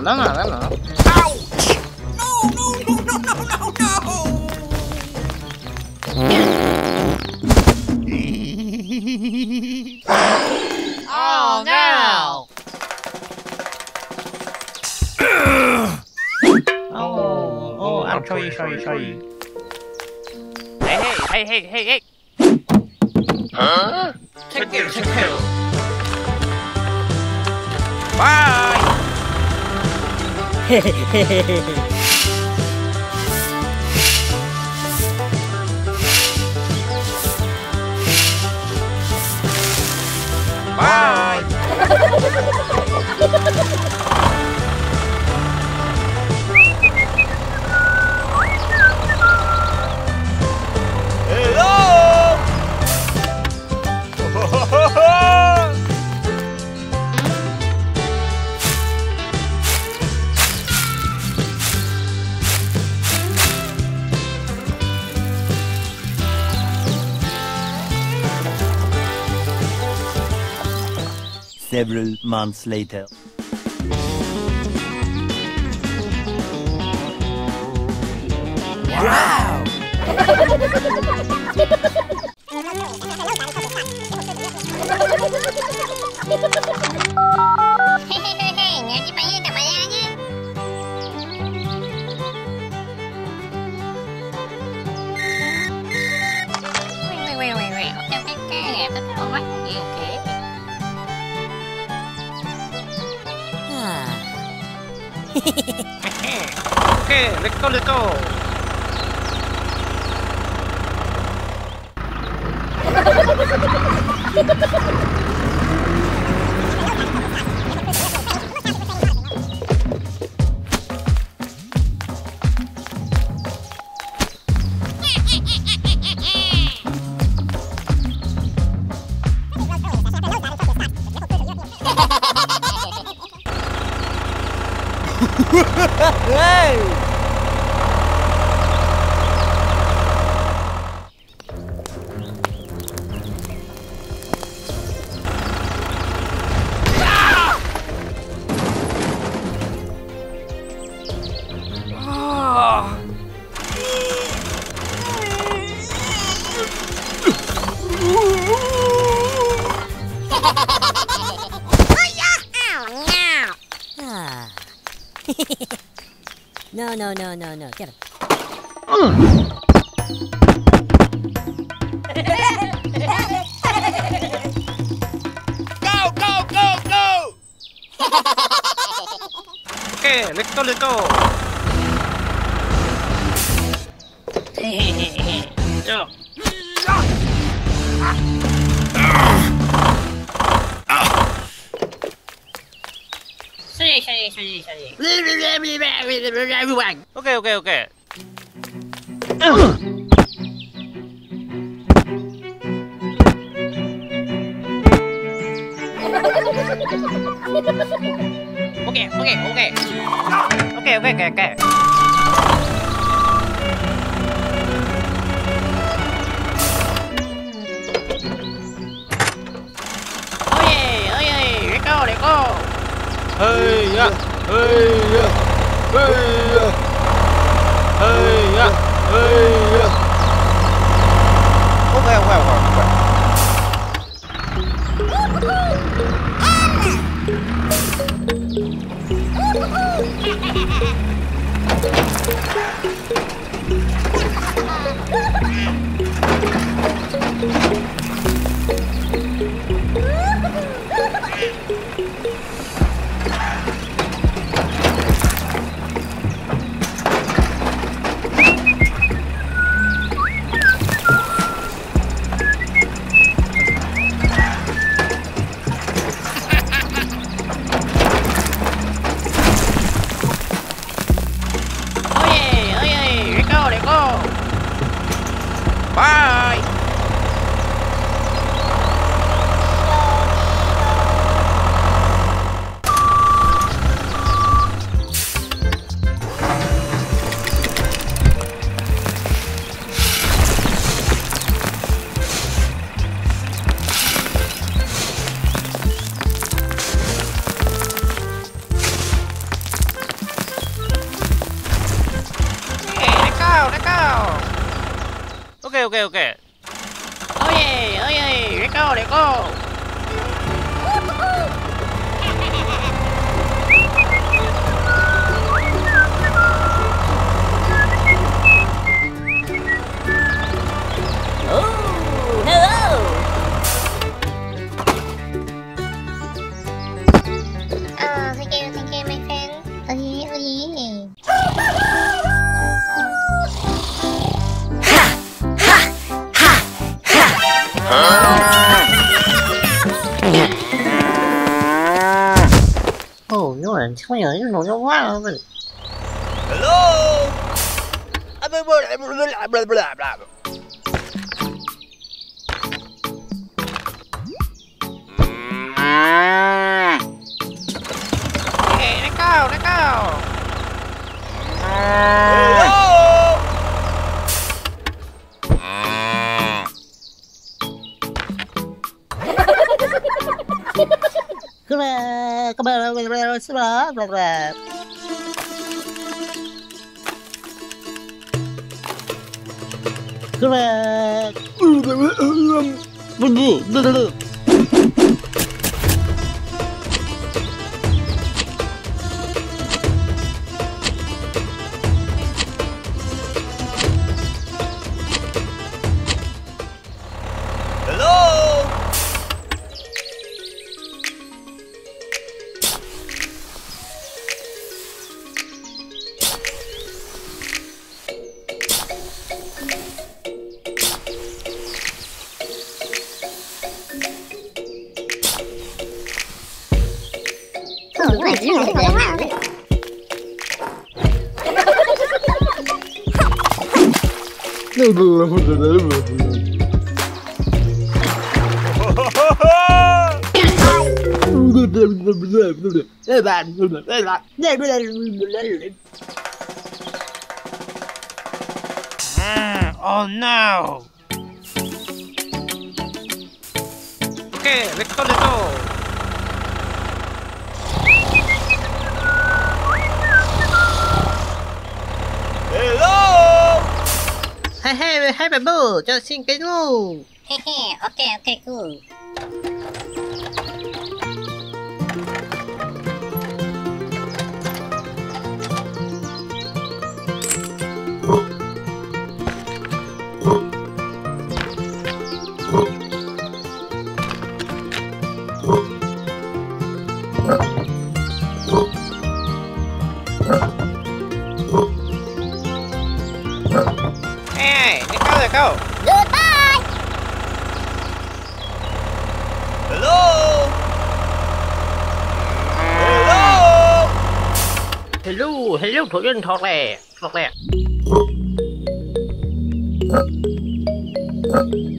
No, no, no, no, no, Bye! Several months later. Nghe Okay, let's go, let's go! No, no, no, no, no. Get him. Go, go, go, go! Okay, let's go, let's go! Everyone. Okay, okay. Okay, Okay, okay, okay. Oh yeah, oh yeah, let go, let go. Blah. Hey, let go, let go. Hello? Come Mm, oh no! Okay, let's go, let's go. Hello? Hey, hey, hey, babu, cho xin cái ngu. Hehe, okay, okay, cool. Hello, hello, thủ nhân thọt lè, thọt lè. Wait, do do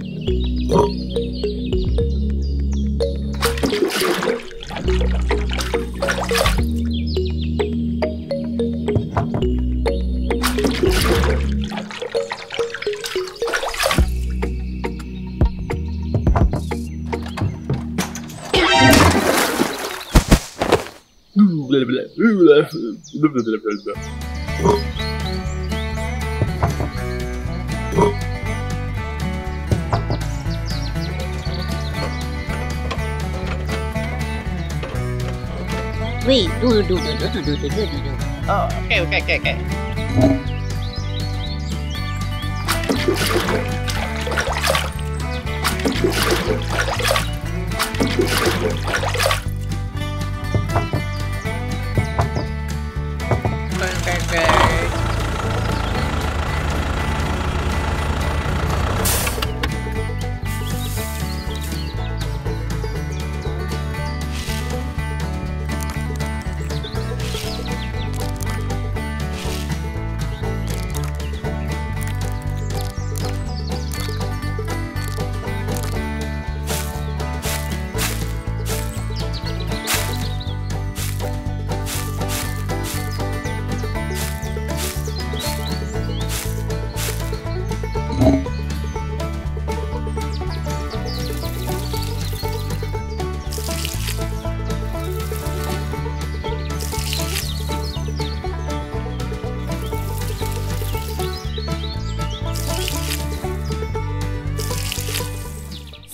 Oh, okay, okay, okay.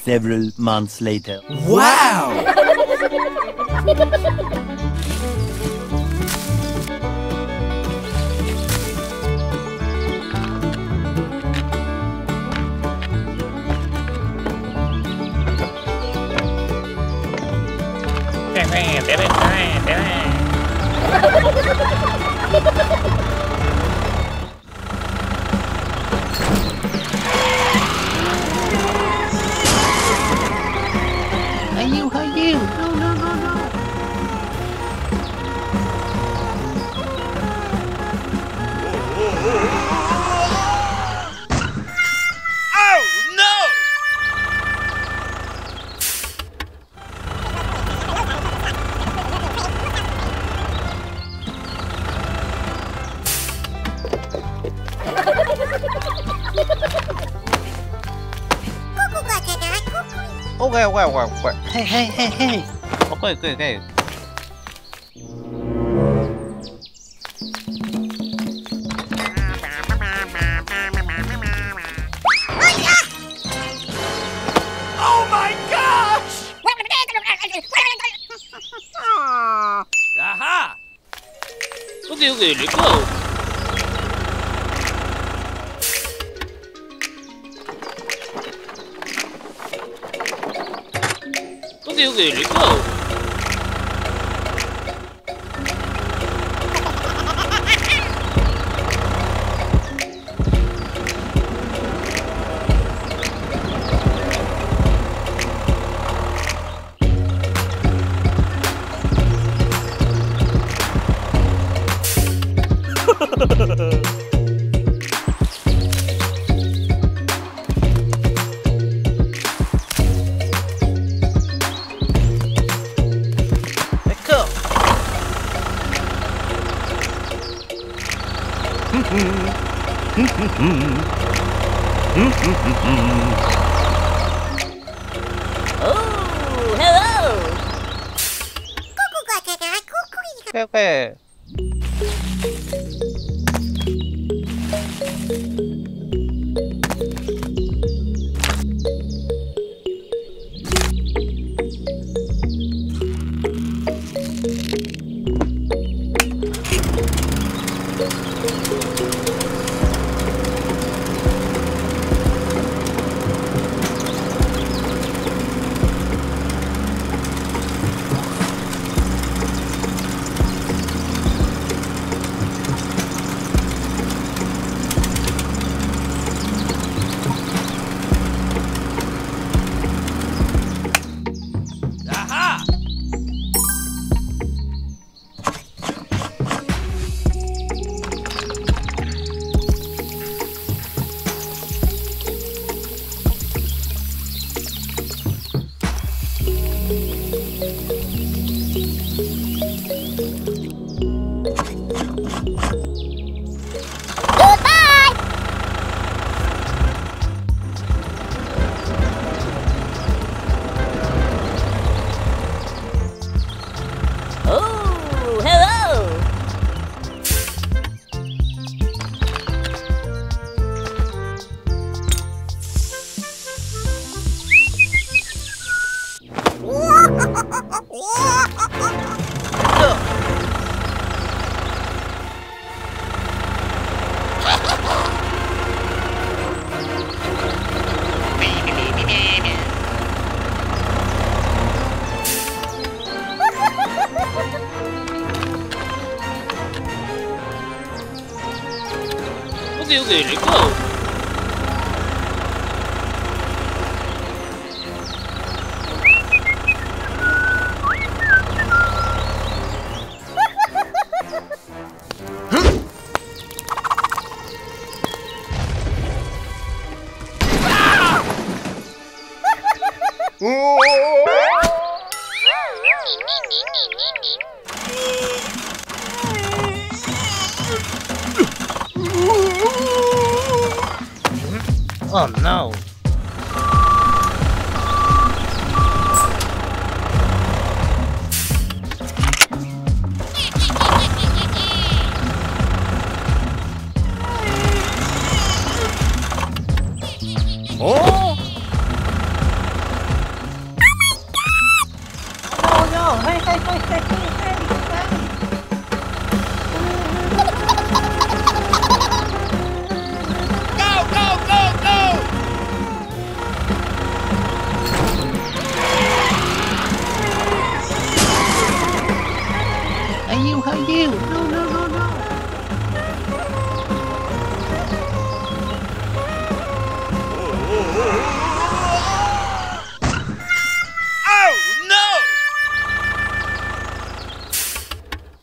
Several months later. Wow! 怖い怖い怖い。へいへいへいへい。いいい。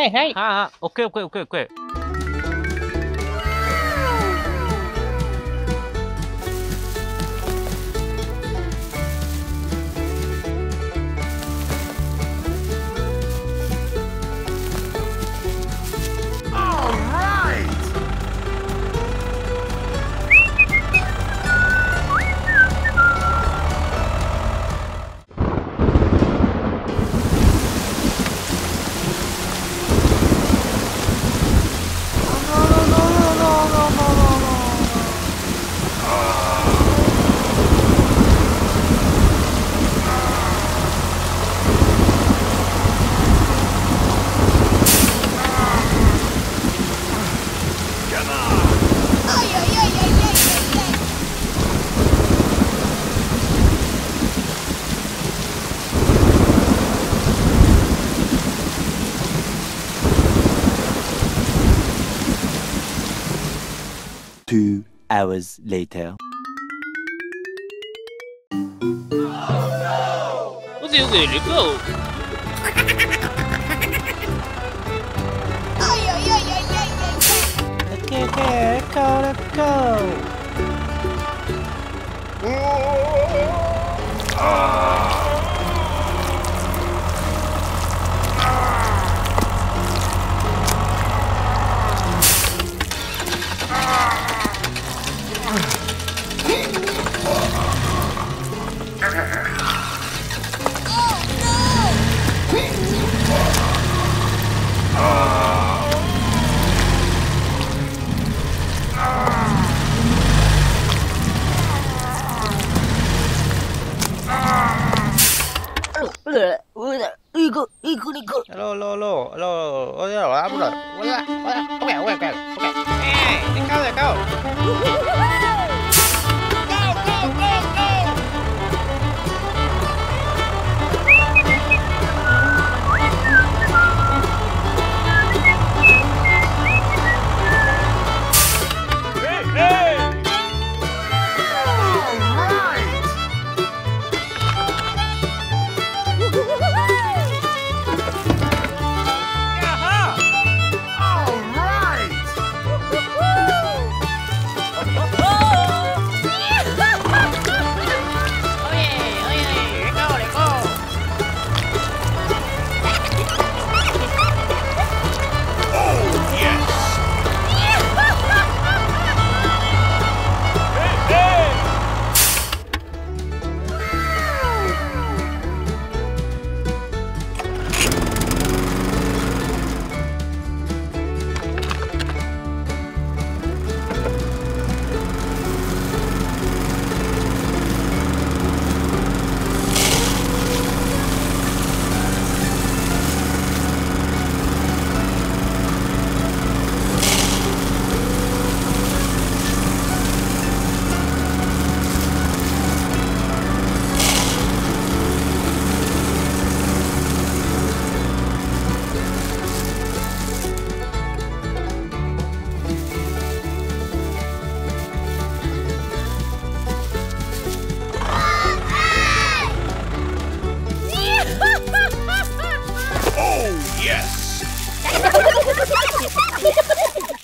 hey, hey, hey, hey! Ah, ah, okay, okay, okay, okay. Two hours later. Okay, okay, let's go! Okay, okay, let's go, let's go! Hola, alo alo alo alo, Lo, lo, lo, lo, lo, lo, vámonos. Hola, hola, ok, ok, ok. Eh, dejado, dejado.